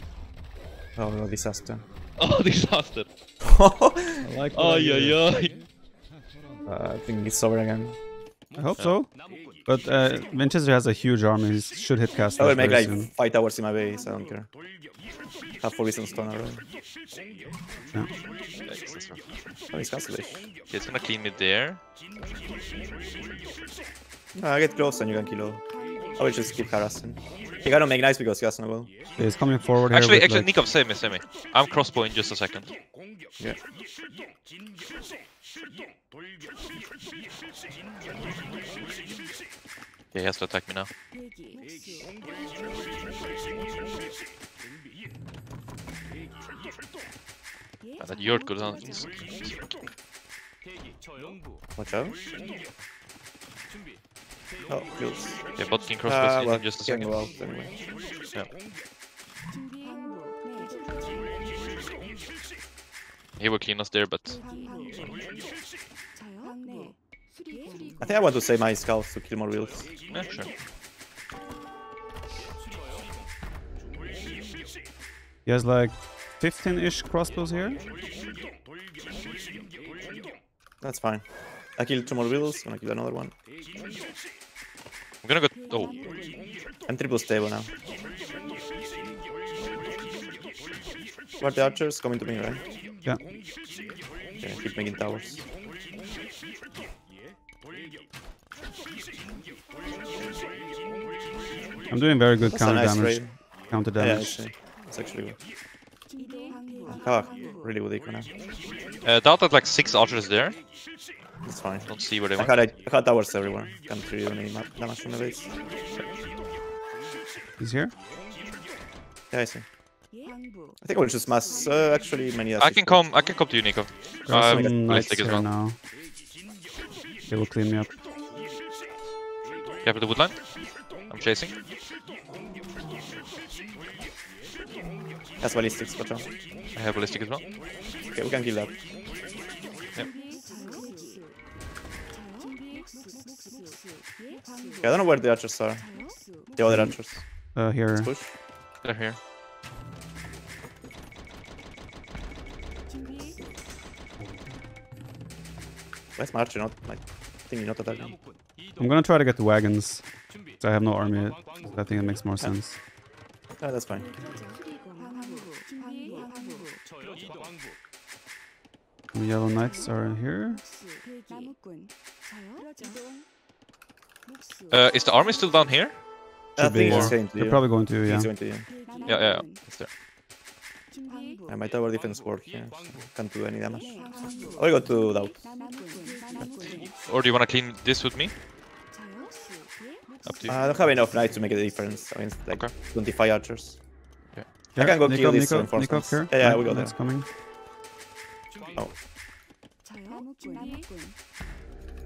Oh, no, disaster. Oh, [LAUGHS] disaster. [LAUGHS] I like oh, yeah, yeah. Uh, I think it's over again. I hope so. But uh, Manchester has a huge army. He should hit cast. I will make like soon. five towers in my base. I don't care. Have four reasons stone already. Yeah. Oh, he's canceling. He's gonna clean me there. No, I get close and you can kill all. I will just keep harassing. He gotta make nice because he has no. Yeah, he's coming forward Actually, actually, like... Nicov, save me, save me. I'm crossbowing just a second. Yeah. Okay, he has to attack me now. Yeah, that Yurt could not. Watch out. Oh, feels. Yeah, bot can cross uh, well, just a second. Well, anyway. Yeah. He will clean us there, but... I think I want to save my skulls to kill more wheels. Yeah, sure. He has like 15-ish crossbows here. That's fine. I killed two more wheels, gonna kill another one. I'm gonna go... Oh. I'm triple stable now. What the archers coming to me, right? Yeah. Okay, keep making towers. I'm doing very good That's counter nice damage. Counter damage. Yeah, uh, it's actually good. Ah, really good eco now. Uh, DauT had like 6 archers there. That's fine. Don't see where they went. I got towers everywhere. Can't really do any damage from the base. He's here? Yeah, I see. I think we'll just mass uh, actually many. I can come. I can come to you, Nico. Um, nice I stick as well. Now. They will clean me up. Yeah, have the woodland. I'm chasing. That's ballistics, but uh, I have ballistic as well. Okay, we can kill that. Yep. Okay, I don't know where the archers are. The other archers. Uh, here. They're here. March? Not like not. I'm gonna try to get the wagons. I have no army yet. I think it makes more sense. Oh, that's fine. The yellow knights are here. Uh, is the army still down here? Should I think be. Going to They're you. probably going to, yeah. Going to. Yeah, yeah, yeah. It's there. I might have over defense ward, yes. Can't do any damage. Or go to DauT. Or do you wanna clean this with me? Uh, I don't have enough knights to make a difference against like okay. 25 archers. Yeah. Here, I can go Nico, kill these reinforcements. Nico yeah, yeah, we go there. coming. Oh.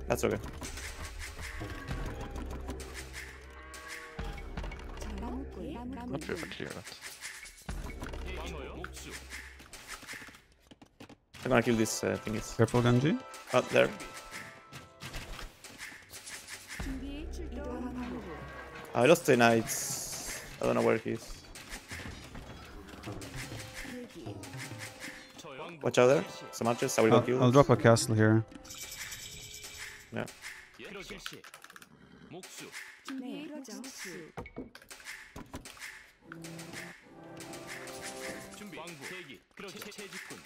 That's okay. Not sure if I clear that. I'm gonna kill this uh, thingies. Careful, Ganji. Out oh, there. I lost the knights. I don't know where he is. Watch out there. Some archers. I will kill. I'll drop a castle here. Yeah. 그로 실시 목수 준비 목수 준비 왕부 대기 그렇지 채직군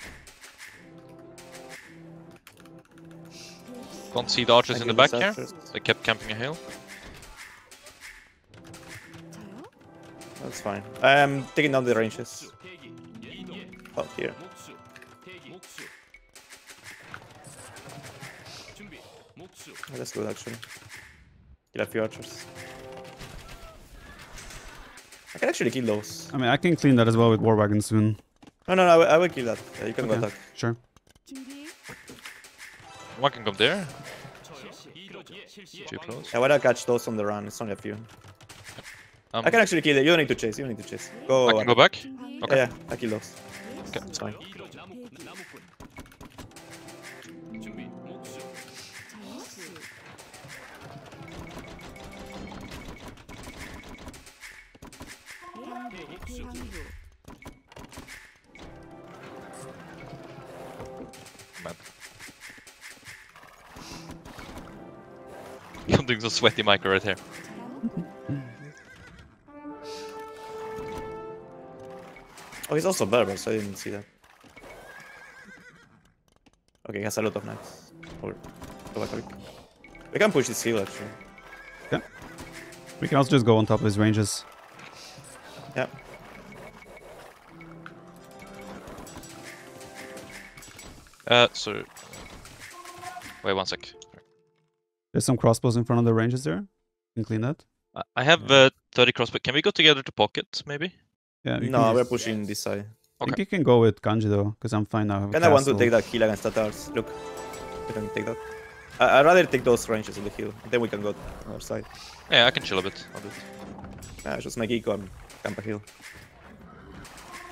Don't see the archers I in the kill back these here. archers. They kept camping a hill. 저요 That's fine. I'm taking down the ranges. 대기 이동 Oh, here. 목수 대기 목수 준비 목수 Oh, That's good actually. Kill a few archers. I can actually kill those. I mean, I can clean that as well with War Wagon soon. No, no, no, I, I will kill that. Yeah, you can okay. go attack. Sure. One can come there. Too close. Yeah, why not catch those on the run? It's only a few. Um, I can actually kill it. You don't need to chase. You don't need to chase. Go. I can go back. Okay. Yeah, yeah, I kill those. Okay, it's fine. I'm doing some sweaty micro right here. Oh, he's also Berber, so I didn't see that. Okay, he has a lot of knights. Or go back a bit. We can push this hill actually. Yeah. We can also just go on top of his ranges. Yeah. Uh, so. Wait one sec. There's some crossbows in front of the ranges there. You can clean that. I have yeah. uh, 30 crossbow. Can we go together to pocket, maybe? Yeah. No, we're pushing yes. this side. Okay. I think you can go with Ganji though, because I'm fine now. And I want to take that heal against Tatars. Look, we can take that. I would rather take those ranges on the hill, then we can go on our side. Yeah, I can chill a bit I'll do it. Yeah, just make eco and camp a hill.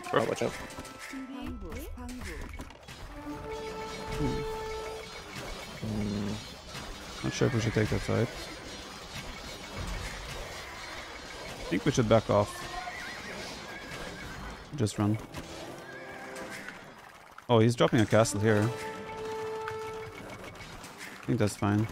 Perfect. Oh, watch out. Hmm. Hmm. Not sure if we should take that side. I think we should back off. Just run. Oh, he's dropping a castle here. I think that's fine.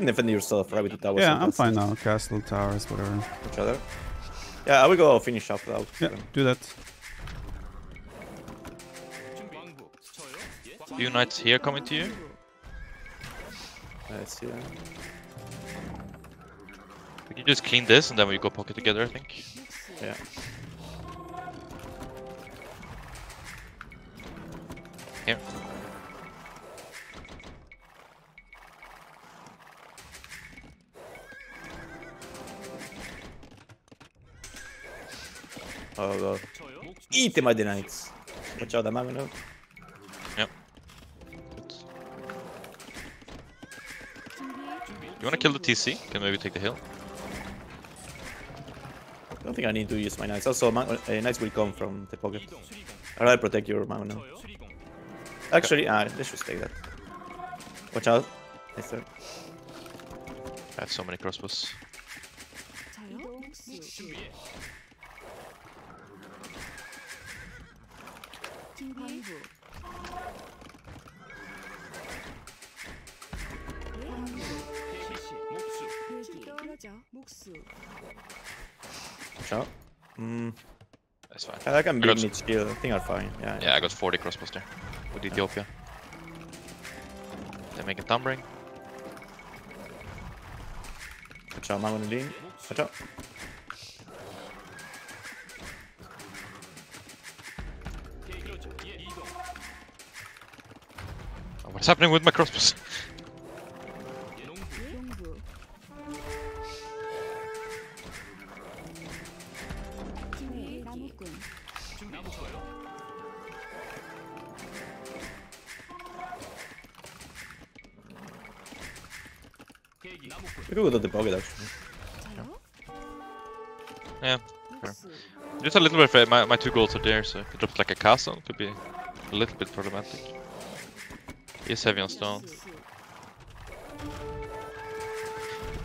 can defend yourself right with the towers. Yeah, I'm fine now. Castle, towers, whatever. Each other. Yeah, I will go finish up though. Yeah, do that. Few knights here coming to you. I see that. We can just clean this and then we go pocket together, I think. Yeah. Here. Eat my Iite Watch out, Făceau de mame, nu? Yep. You wanna kill the TC? Can maybe take the hill? I don't think I need to use my knights. Also, my, uh, knights will come from the pocket. I'll protect your Magno. now. Actually, ah, let's just take that. Watch out. I have so many crossbows. Watch out. Mm, That's fine. I can I big got- mid skill. I think I'm fine. Yeah. Yeah, I got 40 crossbows there with Ethiopia. They make a tumbling. Watch out, Magnum lean. Watch out. happening with my crossbows? Maybe with a debugger actually. Yeah. yeah. Just a little bit. My my two goals are there, so if it drops like a castle, it could be a little bit problematic. Yes, heavy on stone.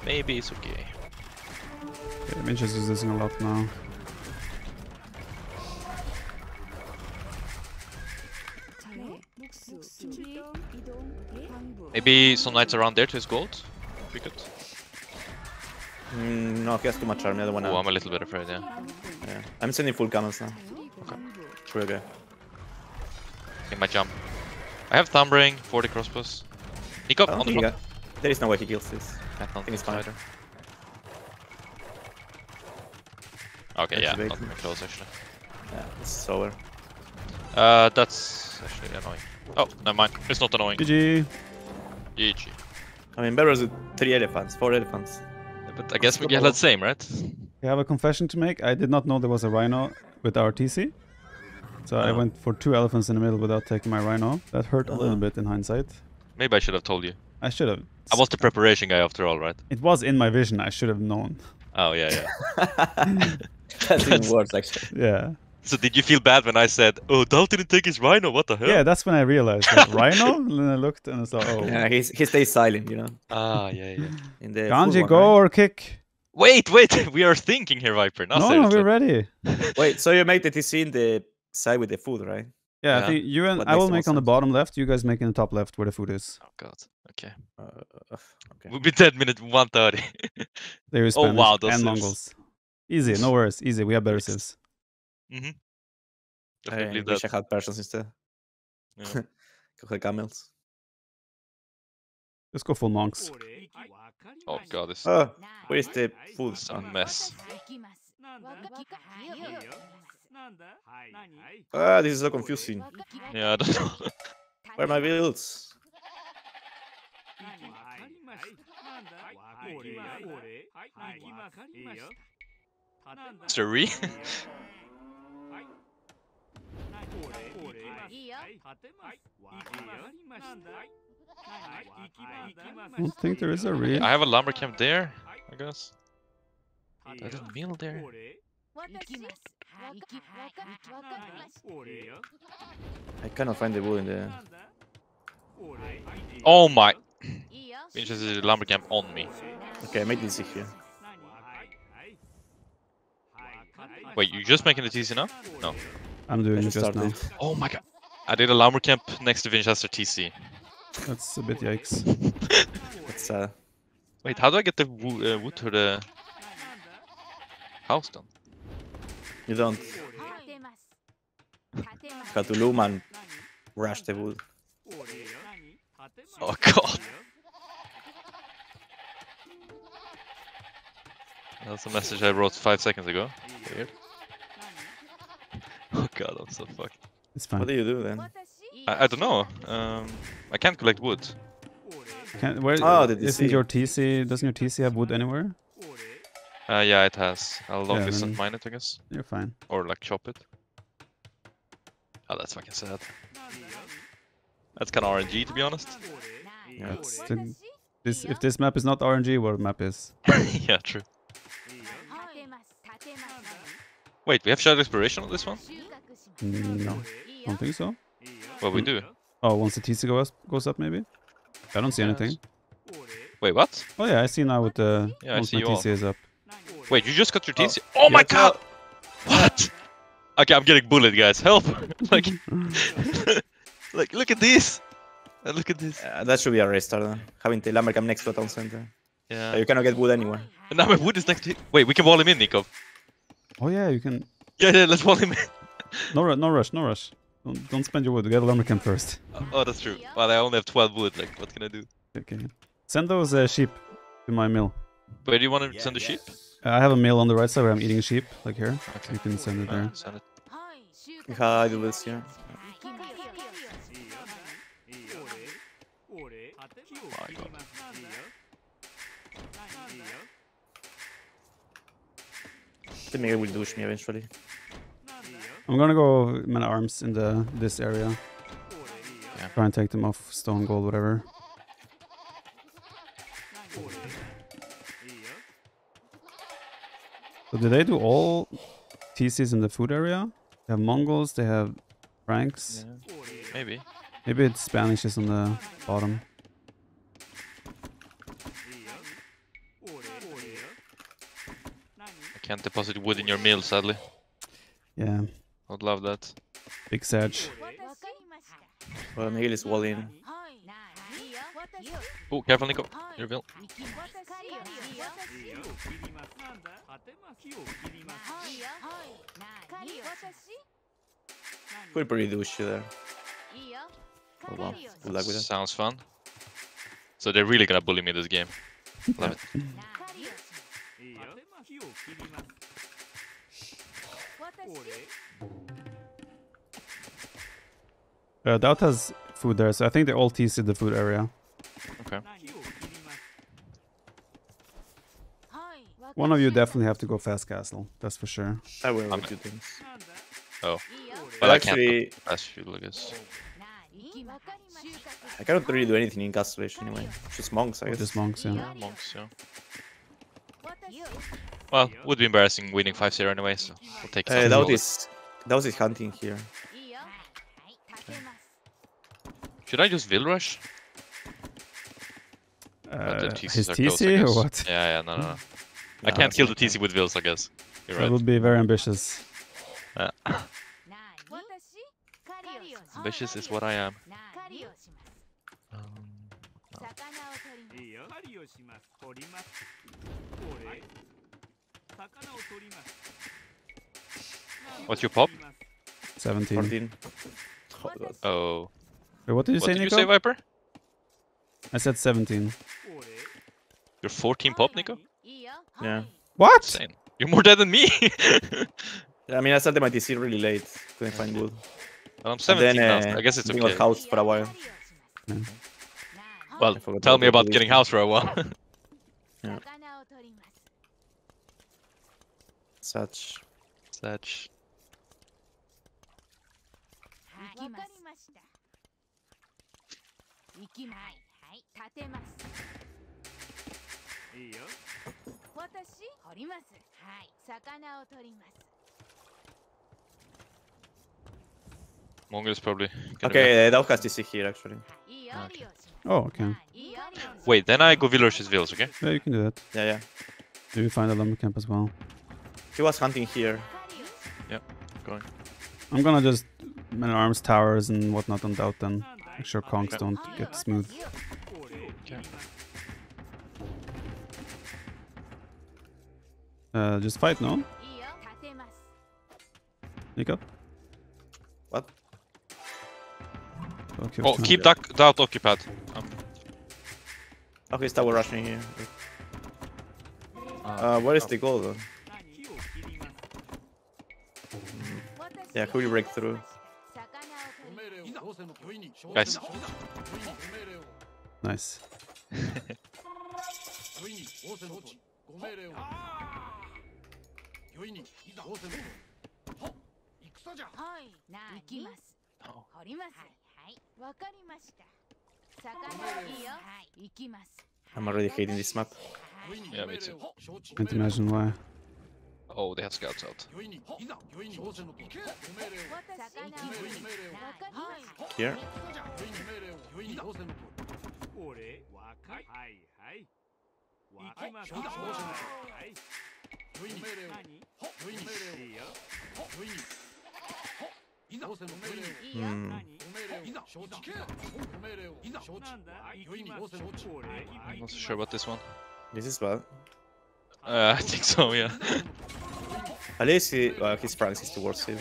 Maybe it's okay. Yeah, Mitch is using a lot now. Maybe some knights around there to his gold? We could. Mm, no, he has too much army, I don't wanna... Oh, I'm a little bit afraid, yeah. yeah. I'm sending full cannons now. Okay. Trigger. Okay, my jump. I have thumb ring, 40 crossbows. Nick up I don't on the think front. got- There is no way he kills this. I don't think it's fine. either. Okay, yeah, Activate. not even close actually. Yeah, it's over. Uh, that's actually annoying. Oh, never mind. It's not annoying. GG. GG. I mean, better with three elephants, four elephants. But I guess we get the same, right? I have a confession to make. I did not know there was a rhino with our TC. So I went for two elephants in the middle without taking my rhino. That hurt a little bit in hindsight. Maybe I should have told you. I should have. I was the preparation guy after all, right? It was in my vision. I should have known. Oh, yeah, yeah. That's even worse, actually. Yeah. so did you feel bad when I said, oh, DauT didn't take his rhino? What the hell? Yeah, that's when I realized. Like, [LAUGHS] rhino? And then I looked and I saw, oh. Yeah, he's, he stays silent, you know. Ah, yeah, yeah. [LAUGHS] In the Ganji, one, go right? or kick? Wait, wait. [LAUGHS] We are thinking here, Viper. Not no, no, seriously. we're ready. Wait, so you make the TC in the side with the food, right? Yeah, I think you and What I will make most on the bottom left. You guys make in the top left where the food is. Oh, God. Okay. Uh, okay. We'll be dead minute 130. [LAUGHS] There is Oh, Spanish wow, those and civs. Mongols. Easy, no worries. Easy. We have better Mixed. civs. mm-hmm. I Definitely wish I that. had Persians instead. Yeah. [LAUGHS] Go for camels. Let's go full monks. Oh, God. This Oh, where's the food? is a mess. Ah, this is so confusing. Yeah, I don't know. Where are my builds? Mr. Re? I don't think there is a re. I have a lumber camp there, I guess. I didn't mill there. I cannot find the wood in there. Oh my! Vinicius is a lumber camp on me. Okay, I made this here. Wait, you just making the TC now? No. I'm doing it just just now. Oh my god. I did a lumber camp next to Vinchester TC. That's a bit yikes. It's uh, Wait, how do I get the wo- uh, wood to the house then? you don't have to loom and rush the wood. Oh god. That's a message I wrote five seconds ago. Weird. Oh god, I'm so fucked. It's fine. What do you do then? I, I don't know. Um, I can't collect wood. Can, where, Oh, the isn't DC. your TC? Doesn't your TC have wood anywhere? Uh, yeah, it has. I'll long Yeah, distance then- mine it, I guess. You're fine. Or like chop it. Oh, that's fucking sad. That's kind of RNG, to be honest. Yeah. That's the, this if this map is not RNG, what map is? [LAUGHS] yeah, true. Wait, we have shadow exploration on this one? Mm, no, don't think so. Well, we do. Oh, once the TC goes goes up, maybe. I don't see anything. Wait, what? Oh yeah, I see now with the Yeah, I see my you all. Is up. Wait, you just got your TC? Oh, my Yeah, god! What? Okay, I'm getting bullied, guys. Help! [LAUGHS] like, [LAUGHS] like, look at this! And look at this. Uh, that should be a restart then. Having the lumber camp next to a town center. Yeah. Uh, you cannot get wood anywhere. And now my wood is next to. Wait, we can wall him in, Nico. Oh yeah, you can. Yeah, yeah, let's wall him in. No, ru- no rush, no rush. Don't, don't spend your wood. Get a lumber camp first. Oh, that's true. Well, I only have 12 wood. Like, what can I do? Okay. Send those uh, sheep to my mill. Where do you want to send the sheep? Uh, I have a mill on the right side where I'm eating sheep, like here. Okay. You can send it Uh, there. send it. Yeah, I do this here. My god. The Miguel will douche me eventually. I'm gonna go man at arms in the this area. Yeah. Try and take them off stone gold, whatever. So do they do all TCs in the food area? They have Mongols, they have Franks. Yeah. Maybe. Maybe it's Spanish is on the bottom. I can't deposit wood in your mill, sadly. Yeah, I'd love that. big Sage. Well, Nihil is wall in. Oh, careful, Nico. Your mill. We're pretty douchey there. Oh wow. Good luck with that. Sounds fun. So they're really gonna bully me this game. Love it. [LAUGHS] Uh, DauT has food there, so I think they all TC the food area. Okay. One of you definitely have to go fast castle, that's for sure. I will I'm- two things. Oh. But Well, I can't actually, pass fuel, I guess. I cannot really do anything in Castration anyway. Just monks, I guess. Just monks, yeah. Yeah, monks, yeah. Well, it would be embarrassing winning 5-0 anyway, so we'll take Uh, something. DauT solid. is DauT is hunting here. Should I just Vil Rush? But Uh, his are close, TC or what? Yeah, yeah, no, no, no. I Nah, can't kill the. TC with Vils, I guess. You're That right. would be very ambitious. Uh, [LAUGHS] ambitious is what I am. What's your pop? 17. 14. Oh. Wait, what did you What say, did you say, Viper? I said 17. You're 14 pop, Nico? Yeah. What? Insane. You're more dead than me! [LAUGHS] Yeah, I mean, I started my DC really late. Couldn't find wood. well, I'm And 17 then, now. uh, I guess it's we got okay. housed for a while. Well, I forgot tell about me the about police. getting house for a while. Yeah. Such. Such. Mongol is probably. gonna Okay, uh, DauT has TC here actually. Oh, okay. Wait, then I go Villar's Vils, okay? Yeah, you can do that. Yeah, yeah. Do you find a lumber camp as well? He was hunting here. Yeah, going. I'm gonna just man arms towers and whatnot on DauT then. Make sure conks don't get smooth. Okay. Uh, just fight, no? Nico? What? Okay, Oh, keep that DauT occupied. Um, Okay, tower rushing here. Uh, where is the goal though? Yeah, who will break through? guys, Nice. Oh. わかりました。魚いいよ。行きます。 I'm already hating this map. yeah, me too. Can't imagine why. Oh, they have scouts out. Here? Hmm. I'm not so sure about this one. This is bad. Uh, I think so, yeah. At least he, well, his Franks is the worst. Hit.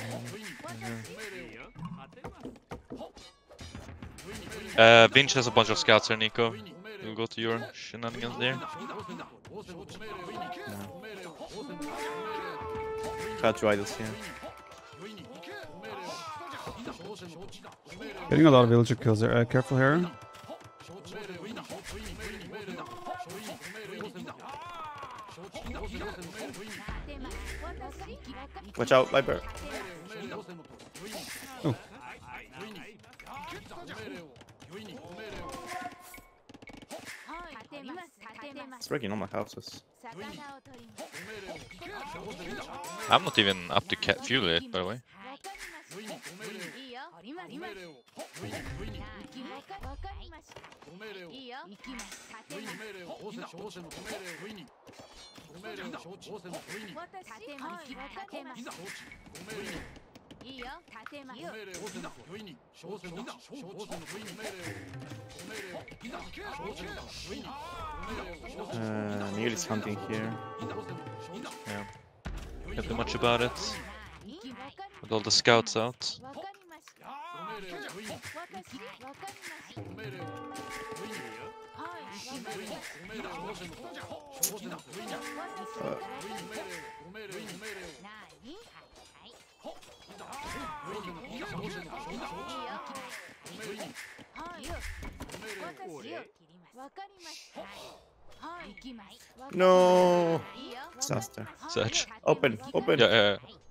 Uh, Vinch has a bunch of scouts here, Nico. You'll go to your shenanigans there. Try to idols here. Getting a lot of villager kills there. Uh, careful here. Watch out, Viper. Oh. It's breaking all my houses. I'm not even up to cat fuel yet, by the way. 無意味ご命令いいよ。おりますご命令を。無意味無意味行きまかわかりましたご命令を。いいよ行きます立てます無意味命令を。仰せ仰せのご命令無意味ご命令を。承知仰せの無意味私立てます立てます承知ご命令いいよ立てますご命令を。仰せの無意味承知承知の無意味ご命令を。Uh, nearly something here. Yeah. Don't do much about it. With all the scouts out. No! Disaster. Search. Open, open. Yeah, yeah, yeah.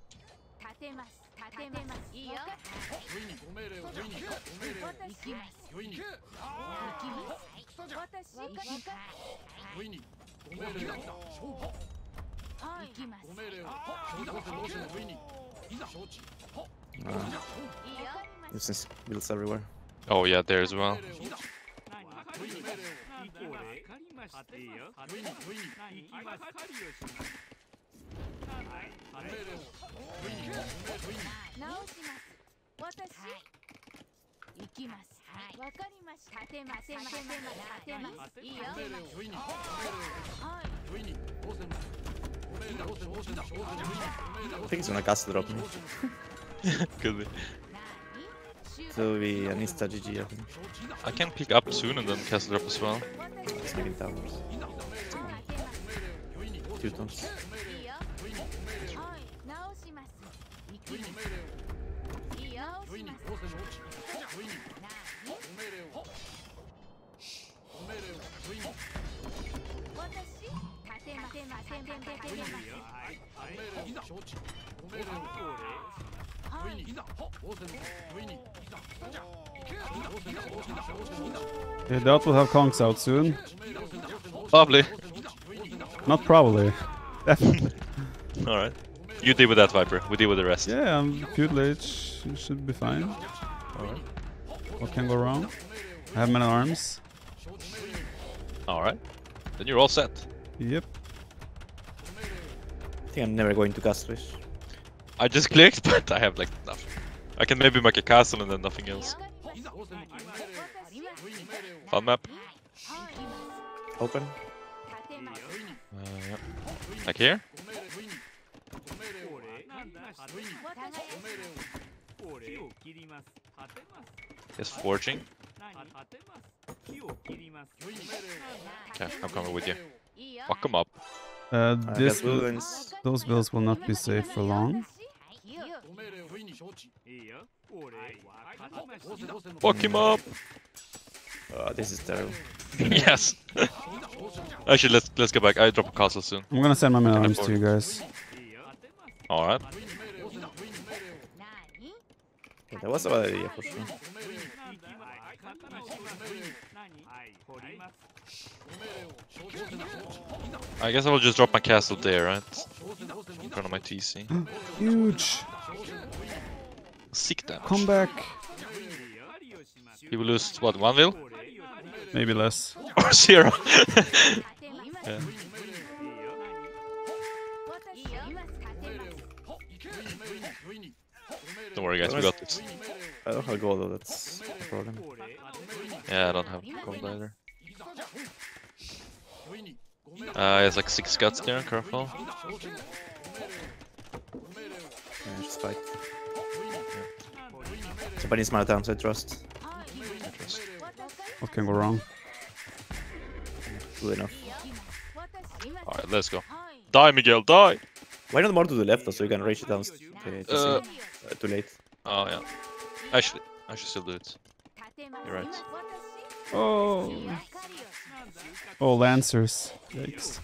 Nuisance builds everywhere. Oh yeah, there as well. I think he's gonna castle drop me. Could be. So we an insta GG, I think. I can pick up soon and then castle drop as well. It's leaving towers. Two tons. Yeah, doubt we'll have Kongs out soon. Lovely. Not probably. [LAUGHS] Definitely. Alright. You deal with that, Viper. We deal with the rest. yeah, I'm feudal age. It should be fine. Alright. What can go wrong? I have many arms. Alright. Then you're all set. Yep. I think I'm never going to cast Wish. I just [LAUGHS] clicked, but I have like nothing. I can maybe make a castle and then nothing else. Fun map. Open. Uh, yeah. Like here? Yes, forging. Okay, I'm coming with you. Fuck him up. Uh, this will, those bills will not be safe for long. Fuck him up! Uh, this is terrible. [LAUGHS] yes! [LAUGHS] Actually, let's let's go back. I drop a castle soon. I'm gonna send my many arms to you guys. Alright. Yeah, that was a bad idea for. I guess I will just drop my castle there, right? In front of my TC. [GASPS] Huge! Sick damage. Come back! He will lose, what, one will? Maybe less. [LAUGHS] Or zero? [LAUGHS] yeah. Don't worry guys, we got this. I don't have gold though, that's a problem. Yeah, I don't have gold either. Uh, he has like six guts there, careful. Yeah, just fight. Japanese maritime, so I trust. Interest. What can go wrong? Good enough. Alright, let's go. Die, Miguel, die! Why not more to the left though, so you can reach it down s- to, to Uh, uh, too late. Oh, yeah. Actually, I should still do it. You're right. Oh! Oh, Lancers. Yikes.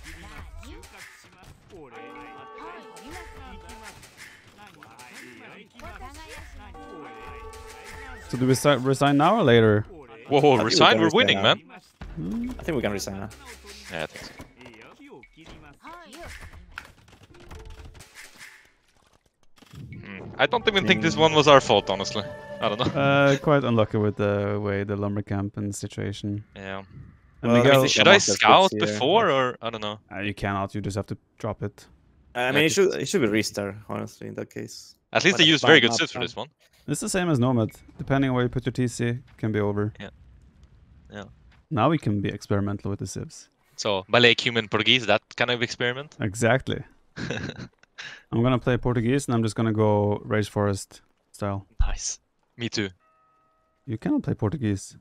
So do we si- resign now or later? Whoa, whoa, we resign, can we're resign winning, now. man! Hmm, I think we can resign now. Yeah, I think so. I don't even think this one was our fault, honestly. I don't know. Uh, quite unlucky with the way the lumber camp and situation. Yeah. And Well, Miguel, Think Should I scout before or I don't know? uh, you cannot. You just have to drop it. I mean, Yeah, it should it should be restart, honestly, in that case. At least But they it's used very good not suits for this one. It's the same as Nomad. Depending on where you put your TC, it can be over. Yeah. Yeah. Now we can be experimental with the civs. So Malay, Cuman, Portuguese, that kind of experiment. Exactly. [LAUGHS] I'm gonna play Portuguese and I'm just gonna go Rage Forest style. nice. Me too. You cannot play Portuguese.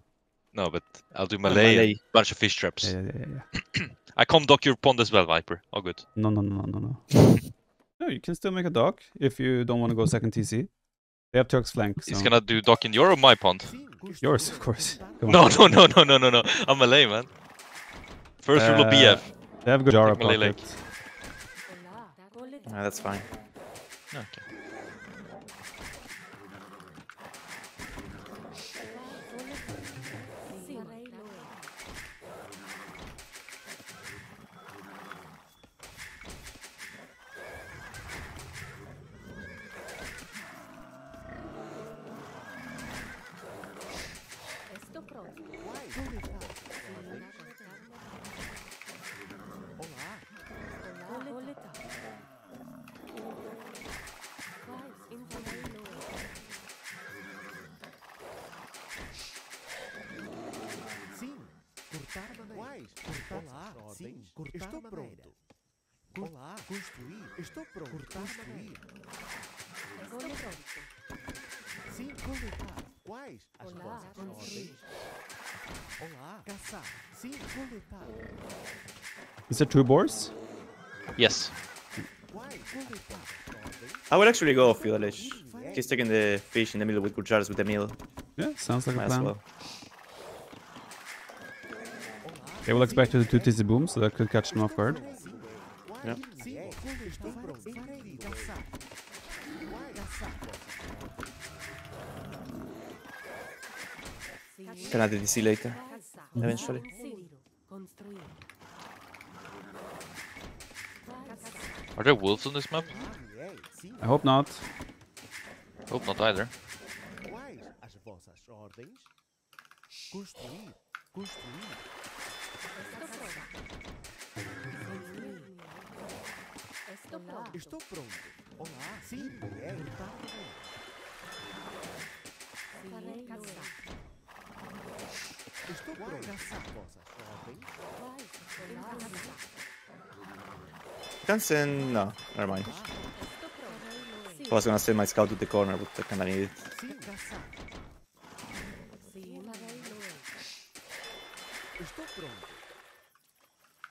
No, but I'll do Malay, Malay. bunch of fish traps. Yeah, yeah, yeah, yeah. [CLEARS THROAT] I come dock your pond as well, Viper. All good. No, no, no, no, no. [LAUGHS] no, you can still make a dock if you don't want to go second TC. They have Turk's flank. So. He's gonna do dock in your or my pond. Yours, of course. [LAUGHS] No, no, no, no, no, no, no. I'm Malay, man. First rule of Uh, BF. They have Gurjara Like Malay Lake. Yeah, that's fine. Okay. Sim, cortar madeira. Olá, sim, estou pronto. Olá, construir. Estou pronto. Cortar madeira. Estou pronto. Sim, coletar. Quais as vossas ordens? Olá, caçar. Sim, coletar. Is there two boars? Yes. Quais coletar ordens? I will actually go Fidelish. He's taking the fish in the middle with Gurjaras with the meal. Yeah, sounds like a Might as plan. well. They will expect you to 2 TC boom, so that could catch them off guard. Yeah. Sim, estou pronto. Farei caçar. Quais caçar? Can add the DC later, eventually. Are there wolves on this map? I hope not. Hope not either. Send... no, never mind. I was gonna send my scout to the corner, but I kinda need it. Sim, caçar. Estou pronto.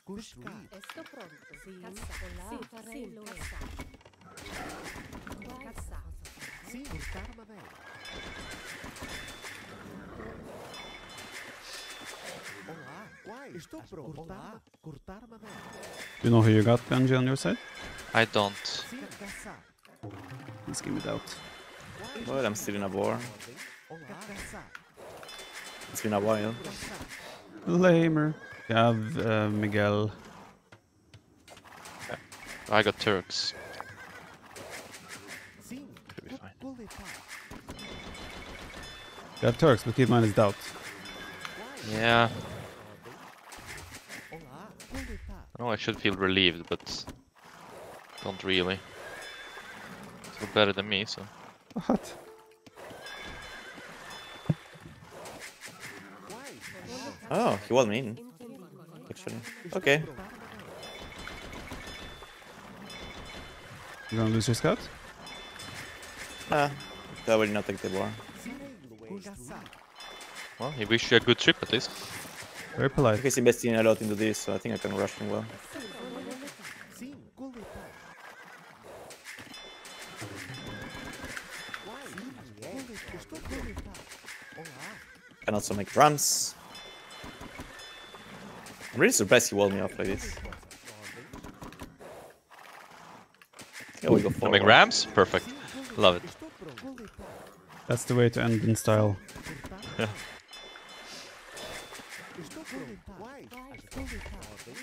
Construir. Estou pronto. Sim. Sim, farei caçar. Caçar. Sim, cortar madeira. Olá, quais? Estou pronto. Olá, cortar madeira. Do you know who you got, Ganji, on your side? I don't. Sim, caçar. Please give me that. Well, I'm still in a war. It's been a while. Lamer. You have uh, Miguel. I got Turks. Sim, Should be fine. coletar. You have Turks, but keep in mind DauT. Yeah. Olá, coletar. I should feel relieved, but don't really. You're better than me, so. What? Oh, he was mean. Actually. Okay. You gonna lose your scout? Ah, that will not take the war. Well, he wished you a good trip at least. Very polite. He's investing a lot into this, so I think I can rush him well. Sim, coletar. Quais? Coletar. Estou coletar. Olá, Can also make drums. I'm really surprised he walled me off like this. Yeah, we go Wanna forward. make rams? Perfect. Love it. estou pronto. Coletar. That's the way to end in style. Yeah. [LAUGHS] Pronto. Why? Ordem.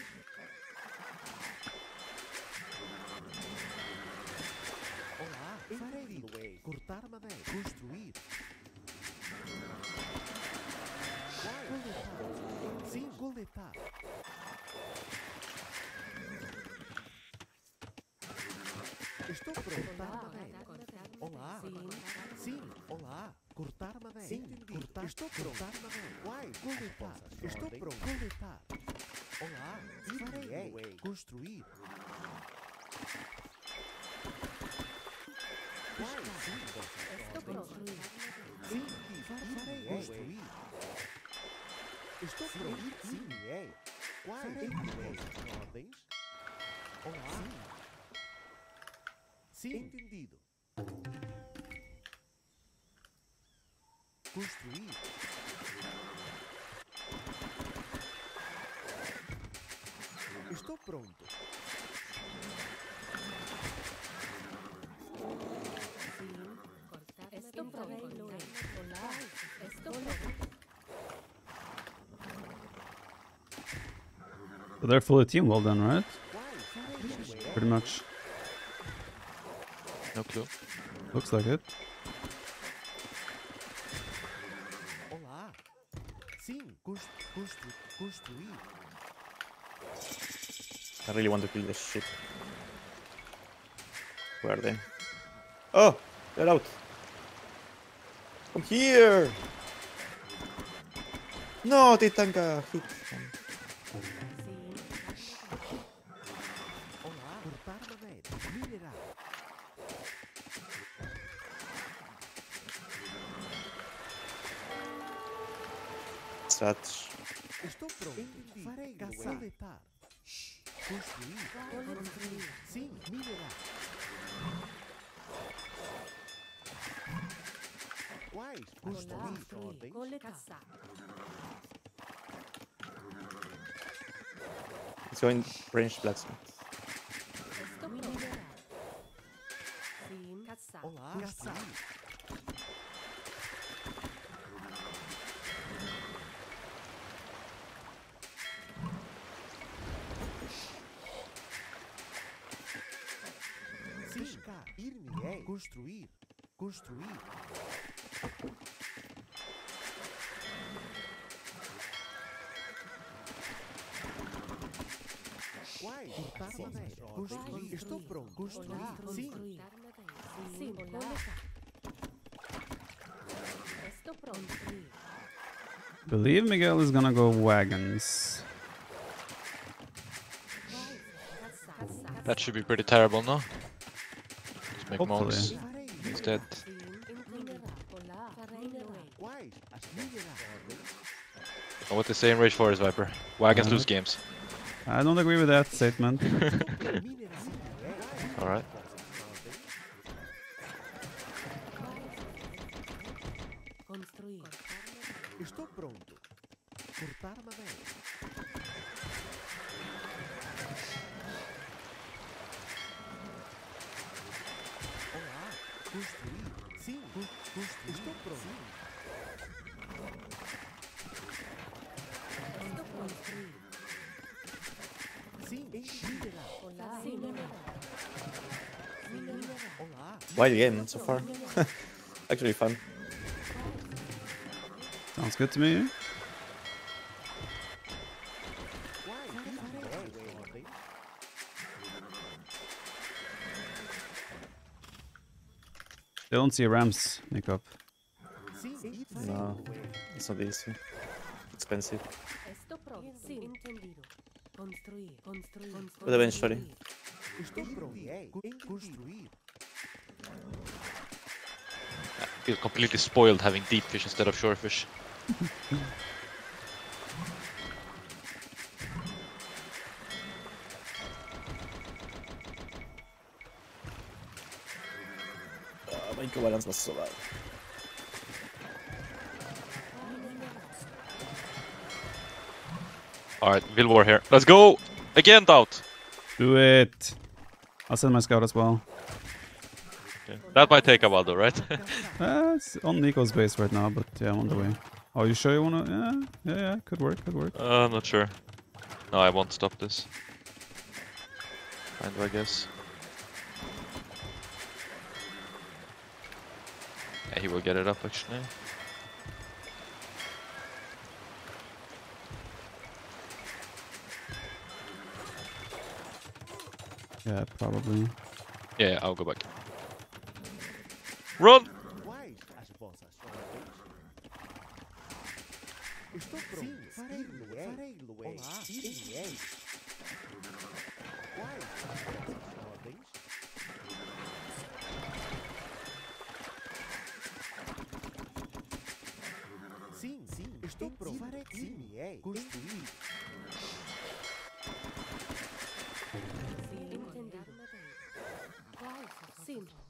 Olá, farei. Cortar madeira. Construir. Coletar. Sim, coletar. Estou pronto. Cortar madeira. Olá. Sim. Olá. Cortar madeira. Sim, cortar. Estou pronto. Cortar madeira. Why? Coletar. Estou pronto. Coletar. Olá. Farei. Construir. Estou pronto. Sim, farei. Construir. Estou pronto. Sim, é. Why? Ordens. Olá. Sim. Entendido. Construir. Pronto. Estou pronto. Olá. So they're fully team well done, right? Pretty much. No clue. Looks like it. Olá. Sim. Cons constru construir. I really want to kill this shit. Where are they? Oh, they're out. Come here. No, Titanka hit. Let's go in range blacksmith. Estou pronto. Sim. Caçar. Olá. Caçar. Pescar. Ir-me-ei. Construir. Construir. Construir. Olá. Sim. Construir. Sim. Coletar. Estou. Believe Miguel is gonna go wagons. That should be pretty terrible, no? Just make Hopefully. monks Farei. instead. Minerar. Olá. Minerar. Quais? Minerar. And what they say in Rage 4 is Viper. Wagons Uh-huh. lose games. I don't agree with that statement. [LAUGHS] Alright. Wild game so far. [LAUGHS] Actually fun. Sounds good to me. Quais? Farei. Ordem. They don't see Rams make up. No, it's not easy. Expensive. Estou pronto. Sim. Entendido. Construir. Construir. But eventually. I feel completely spoiled having deep fish instead of shore fish. Ah, my balance was so bad. Alright, Vilvor here. Let's go! Again, DauT! Do it. I'll send my scout as well. Okay. That might take a while though, right? [LAUGHS] [LAUGHS] Uh, it's on Nico's base right now, but yeah, I'm on the way. Oh, you sure you wanna? Yeah, yeah, yeah. Could work. Could work. Uh, I'm not sure. No, I won't stop this. Kind of, I guess. Yeah, he will get it up actually. Yeah, probably. Yeah, yeah, I'll go back. Run! Quais as vossas ordens? Estou pronto. Sim, farei-lo, farei-lo. Olá, ir-me-ei. Quais as vossas ordens? Sim, sim, estou pronto. Farei ir-me-ei. Construir. Sim, estou pronto. Sim, Quais as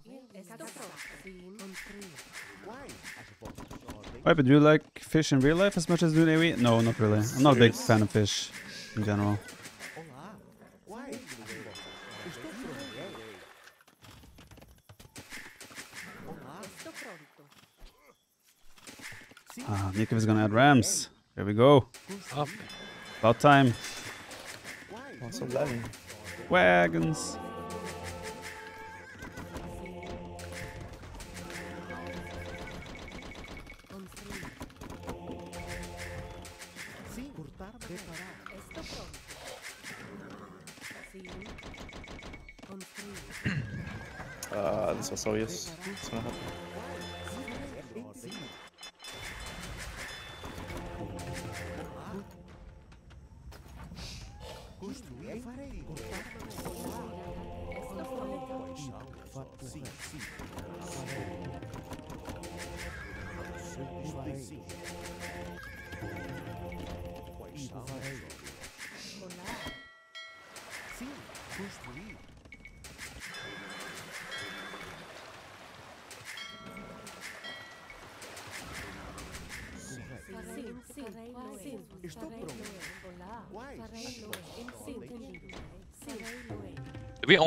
vossas ordens? Wait, but do you like fish in real life as much as you do in AoE? No, not really. I'm not a big fan of fish in general. Olá, quais as vossas ordens? Estou pronto. Olá, estou pronto. sim, Ah, Nicov is gonna add rams. Here we go. Up. About time. quais so. Wagons. This was obvious.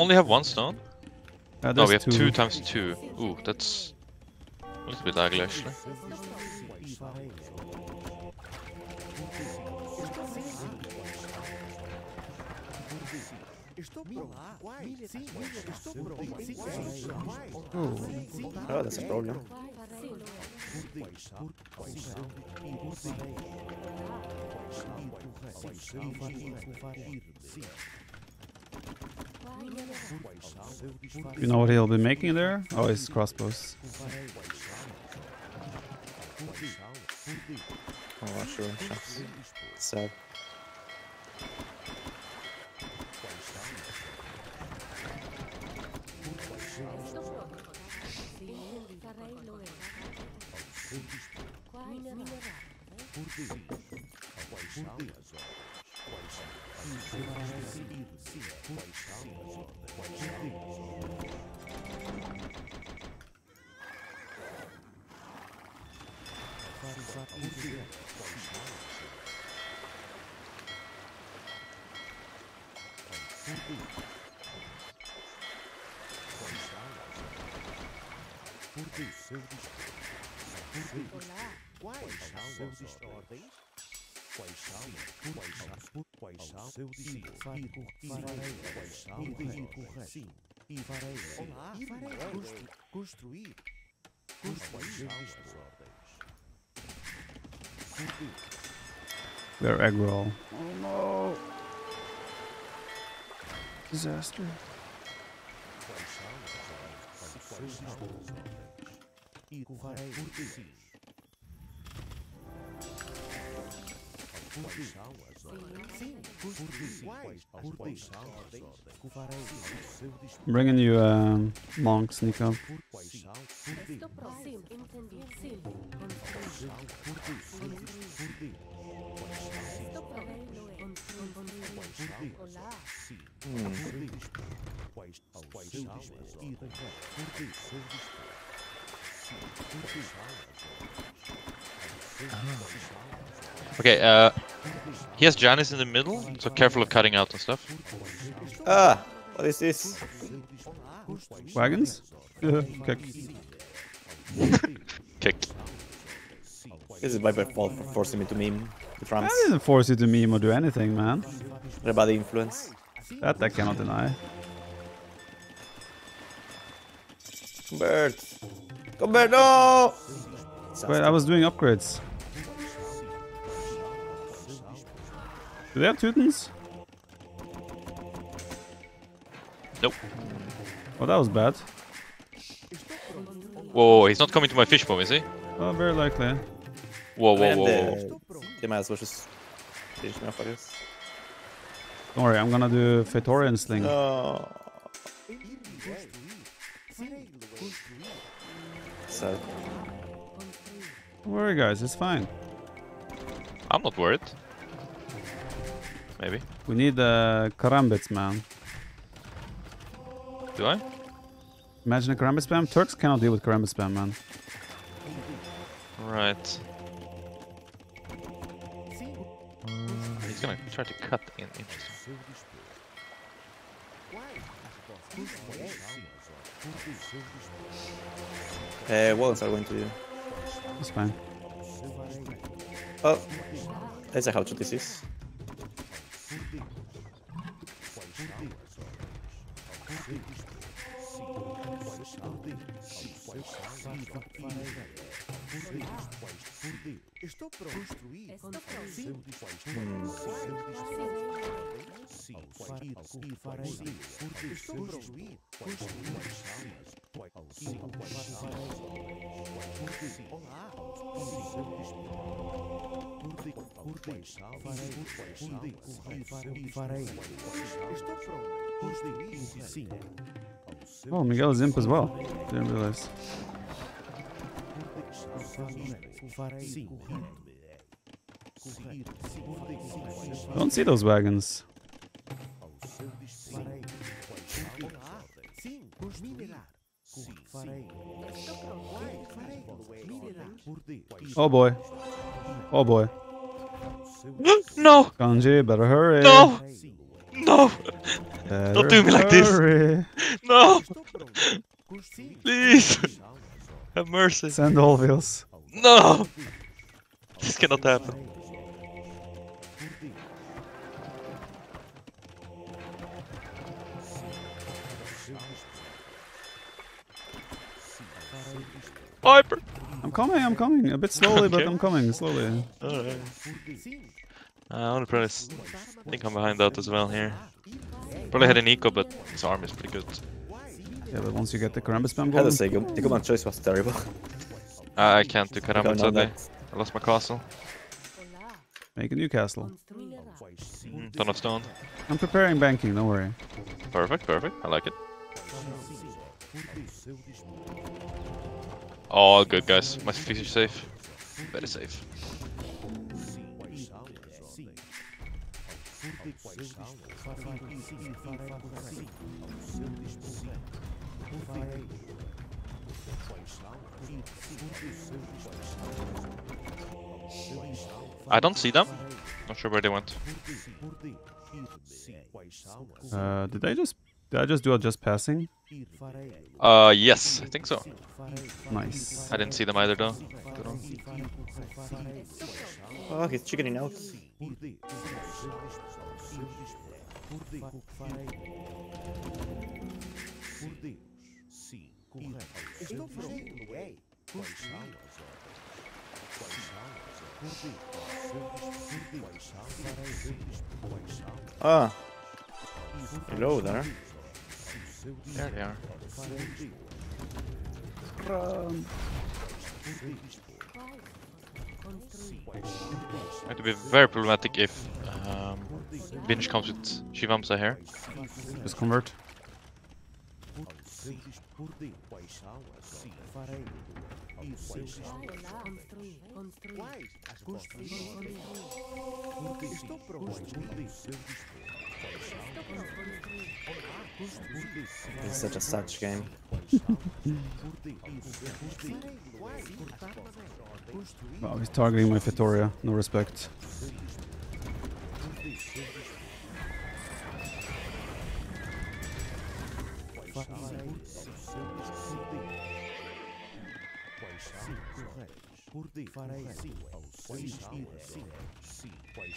Only have one stone? Uh, No, we have two times two. Ooh, that's a little bit ugly actually. Farei. Estou pronto. Quais? Sim, estou pronto. Sim, quais? Sim, Oh, that's a problem. You know what he'll be making there? Oh, his crossbows. Oh, sure. Sad. Correto. Sim. E farei. Olá, farei. Constru- Construir. Construir. Quais são as ordens? We're egg roll. Oh no. Disaster. Quais são as ordens? I'm bringing you um, monks, Nico. Quais são? Okay, uh, he has Janice in the middle, so careful of cutting out and stuff. Ah! What is this? Wagons? Uh, kick. [LAUGHS] Kick. This is my bad fault for forcing me to meme the I trams. didn't force you to meme or do anything, man. Rebadi influence. That I cannot deny. Convert! Convert, no! Wait, I was doing upgrades. Do er they have Teutons? Nope. Oh, that was bad. Whoa, he's not coming to my fish bomb, is he? Oh, very likely. Whoa, whoa, whoa, whoa. they might as well just finish me off, I guess. Don't worry, I'm gonna do Fatorian Sling. No. Sad. Don't worry, guys, it's fine. I'm not worried. Maybe. We need uh, Karambits, man. Do I? Imagine a Karambit spam. Turks cannot deal with Karambit spam, man. Right. Uh, he's gonna try to cut in. Interesting. Uh, Wallens are going to do. It's fine. Oh, that's a how to this is. Sleep. When 定 Deus, por Construir. Estou pronto. vivo e Estou pronto. por Deus, estou pronto. Construir, pronto. Estou pronto. sim, construir. Estou pronto por construir estou construir, construir, pronto. aos construir. Estou pronto olá, por Estou pronto. Deus, farei, Estou pronto. corri, farei, estou pronto. Construir, sim. Oh, Miguel is imp as well. Didn't realize. Don't see those wagons. Farei. Olá. Sim. Minerar. Sim. Farei. Farei. Minerar. Oh boy. Oh boy. [GASPS] No! Ganji, better hurry. No! No! Better Don't do me like this. Hurry. No! Estou pronto. Sim. Please! Have mercy. Send all wheels. No! This cannot happen. Hyper! I'm coming, I'm coming. A bit slowly, but I'm coming slowly. Alright. Uh, I want to probably s- think I'm behind that as well here. Probably had an eco, but his arm is pretty good. Yeah, but once you get the Karambit spam I had going, to say, Gum- the command choice was terrible. Uh, I can't do Karambit Don't sadly. I lost my castle. make a new castle. Mm, ton of stone. I'm preparing banking, don't worry. Perfect, perfect. I like it. All good, guys. My fish is safe. Very safe. I don't see them. Not sure where they went. Uh, did I just did I just do a just passing? Uh, yes, I think so. Nice. I didn't see them either though. Oh, he's chickening out. Por D. Por D. Por Deus. Sim, correto. Estou fazendo, é? Quais são as ordens? Quais são as ordens? Por D. Quais são as ordens? Ah. Hello there. There they are. Run. It would be very problematic if um, Vinch comes with Shrivamsha here. Just convert. Estou pronto. It's such a such game. Wow, he's targeting my Feitoria. No respect. Por D.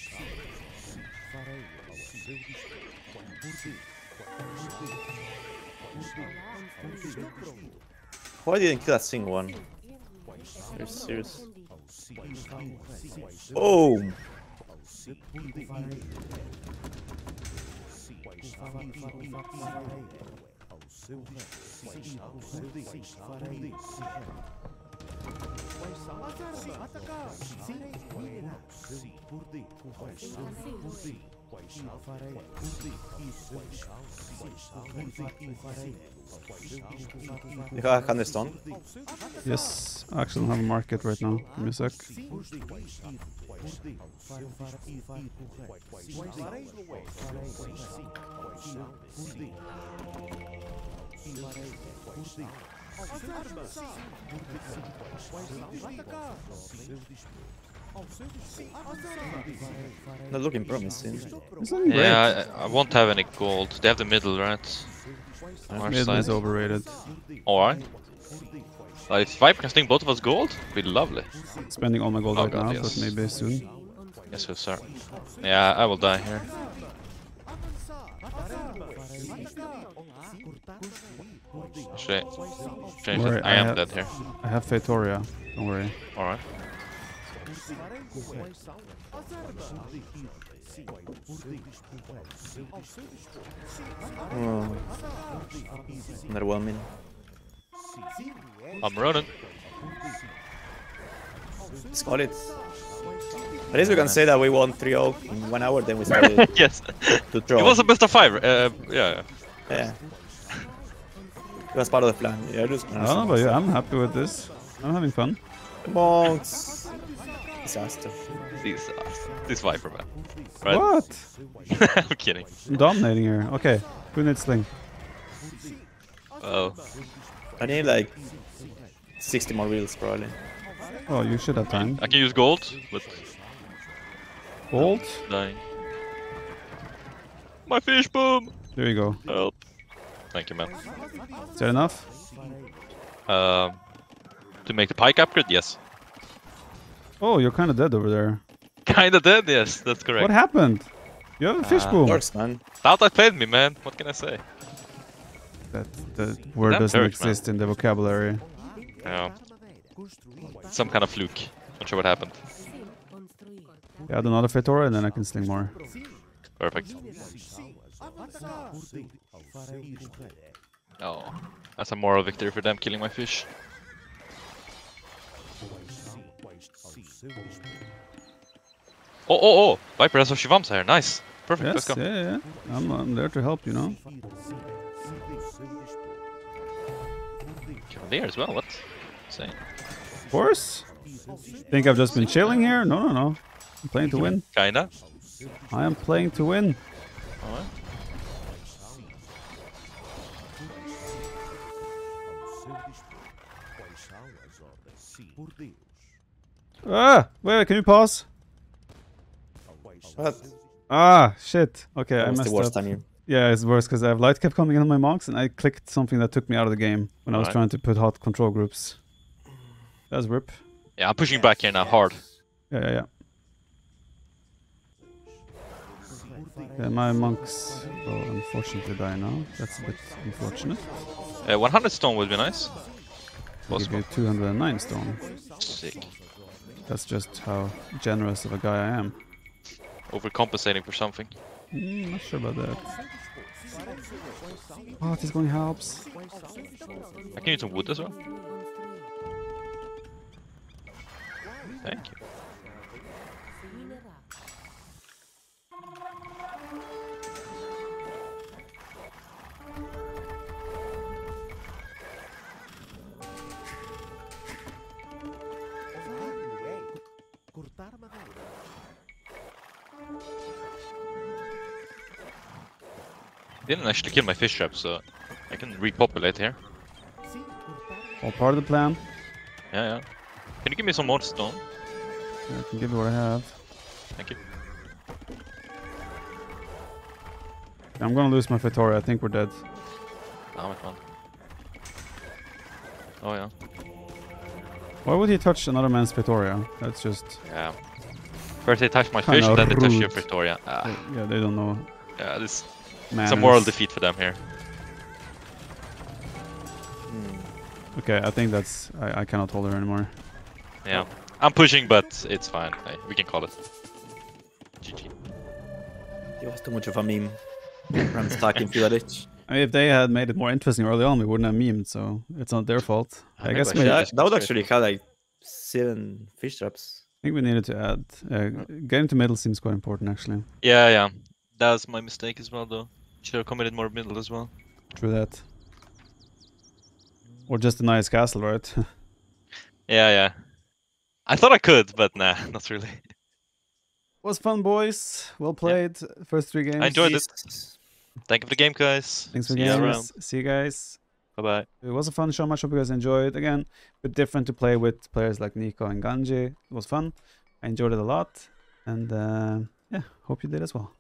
Farei sim ao seu dispor. Sim, sim. Quais são? Sim. Farei ao seu dispor. Por D. Por D. Por D. Estou pronto. Why didn't kill that sing one? You're serious. Ao sim. Sim. Oh! Sim. Quais? Atacar! Sim. Por D. Por D. Por D. Isso. Por D. Yes, I actually don't have a market right now. Give me a sec. Not looking promising. It's looking great. Yeah, I, I won't have any gold. They have the middle, right? On our Mid side. is overrated. Alright. Uh, if Viper can sting both of us gold, it'd be lovely. Spending all my gold Oh right god, now, yes. but maybe soon. Yes, yes, sir. Yeah, I will die here. Actually, change Worry. I I am have- dead here. I have Feitoria. Don't worry. Alright. Oh. Underwhelming. I'm running. Let's call it. At least we can say that we won 3-0 in one hour, then we started [LAUGHS] yes. to draw. It was a best of five. Uh, yeah. Yeah. It was part of the plan. Yeah, just I don't know about you, I'm happy with this. I'm having fun. Monks. Disaster. This, uh, this Viper, man. Right? What? [LAUGHS] I'm kidding. I'm dominating here. Okay, who needs Sling? Oh. I need like 60 more wheels probably. Oh, you should have time. I can use gold, but Gold? dying. My fish boom! There you go. Help. Thank you, man. Is that enough? Um, to make the pike upgrade? Yes. Oh, you're kind of dead over there. Kinda dead? Yes, that's correct. What happened? You have a fish boom. Works, man. Thought I played me, man. What can I say? That the word That doesn't hurts, man. exist in the vocabulary. Yeah. Some kind of fluke. Not sure what happened. Yeah, add another Feitoria and then I can sling more. Perfect. Oh, that's a moral victory for them killing my fish. Oh, oh, oh! Viper has a Shrivamsha here. Nice. Perfect. Yes, Let's go. yeah, yeah. I'm, I'm there to help, you know. There as well. What? Insane. Of course. Think I've just been chilling here? No, no, no. I'm playing to win. Kinda. I am playing to win. Alright. Ah! Wait, wait, can you pause? What? Ah, shit. Okay, That I was messed the worst up. on you. Yeah, it's worse because I have light kept coming in on my monks and I clicked something that took me out of the game when I was Alright. trying to put hot control groups. That's rip. Yeah, I'm pushing back here now hard. Yeah, yeah, yeah. Yeah, my monks will unfortunately die now. That's a bit unfortunate. Uh, 100 stone would be nice. I'll give you 209 stone. Sick. That's just how generous of a guy I am. Overcompensating for something. Mm, not sure about that. Oh, this going helps. I can use some wood as well. Thank you. Didn't actually kill my fish trap, so I can repopulate here. All part of the plan. Yeah, yeah. Can you give me some more stone? Yeah, I can give you what I have. Thank you. I'm gonna lose my Feitoria. I think we're dead. Damn it, man. Oh, yeah. Why would he touch another man's Victoria? That's just Yeah. First they touch my fish, then they touch your. Victoria. Ah, yeah, they don't know. yeah, this Man, it's a moral defeat for them here. Hmm. Okay, I think that's I, I cannot hold her anymore. Yeah. I'm pushing, but it's fine. Hey, we can call it. GG. It was too much of a meme. I'm stuck in Filadich. I mean, if they had made it more interesting early on, we wouldn't have memed, so it's not their fault. I, think guess I we, should that would go actually have like seven fish traps. I think we needed to add. Uh, getting to middle seems quite important, actually. Yeah, yeah. That was my mistake as well, though. Should have committed more middle as well. True that. Or just a nice castle, right? [LAUGHS] Yeah, yeah. I thought I could, but nah, [LAUGHS] not really. was fun, boys. Well played. First three games. I enjoyed it. Thank you for the game, guys. Thanks for the game. See you guys. Bye bye. It was a fun show. Much hope you guys enjoyed. Again, a bit different to play with players like Nicov and Ganji. It was fun. I enjoyed it a lot. And uh, yeah, hope you did as well.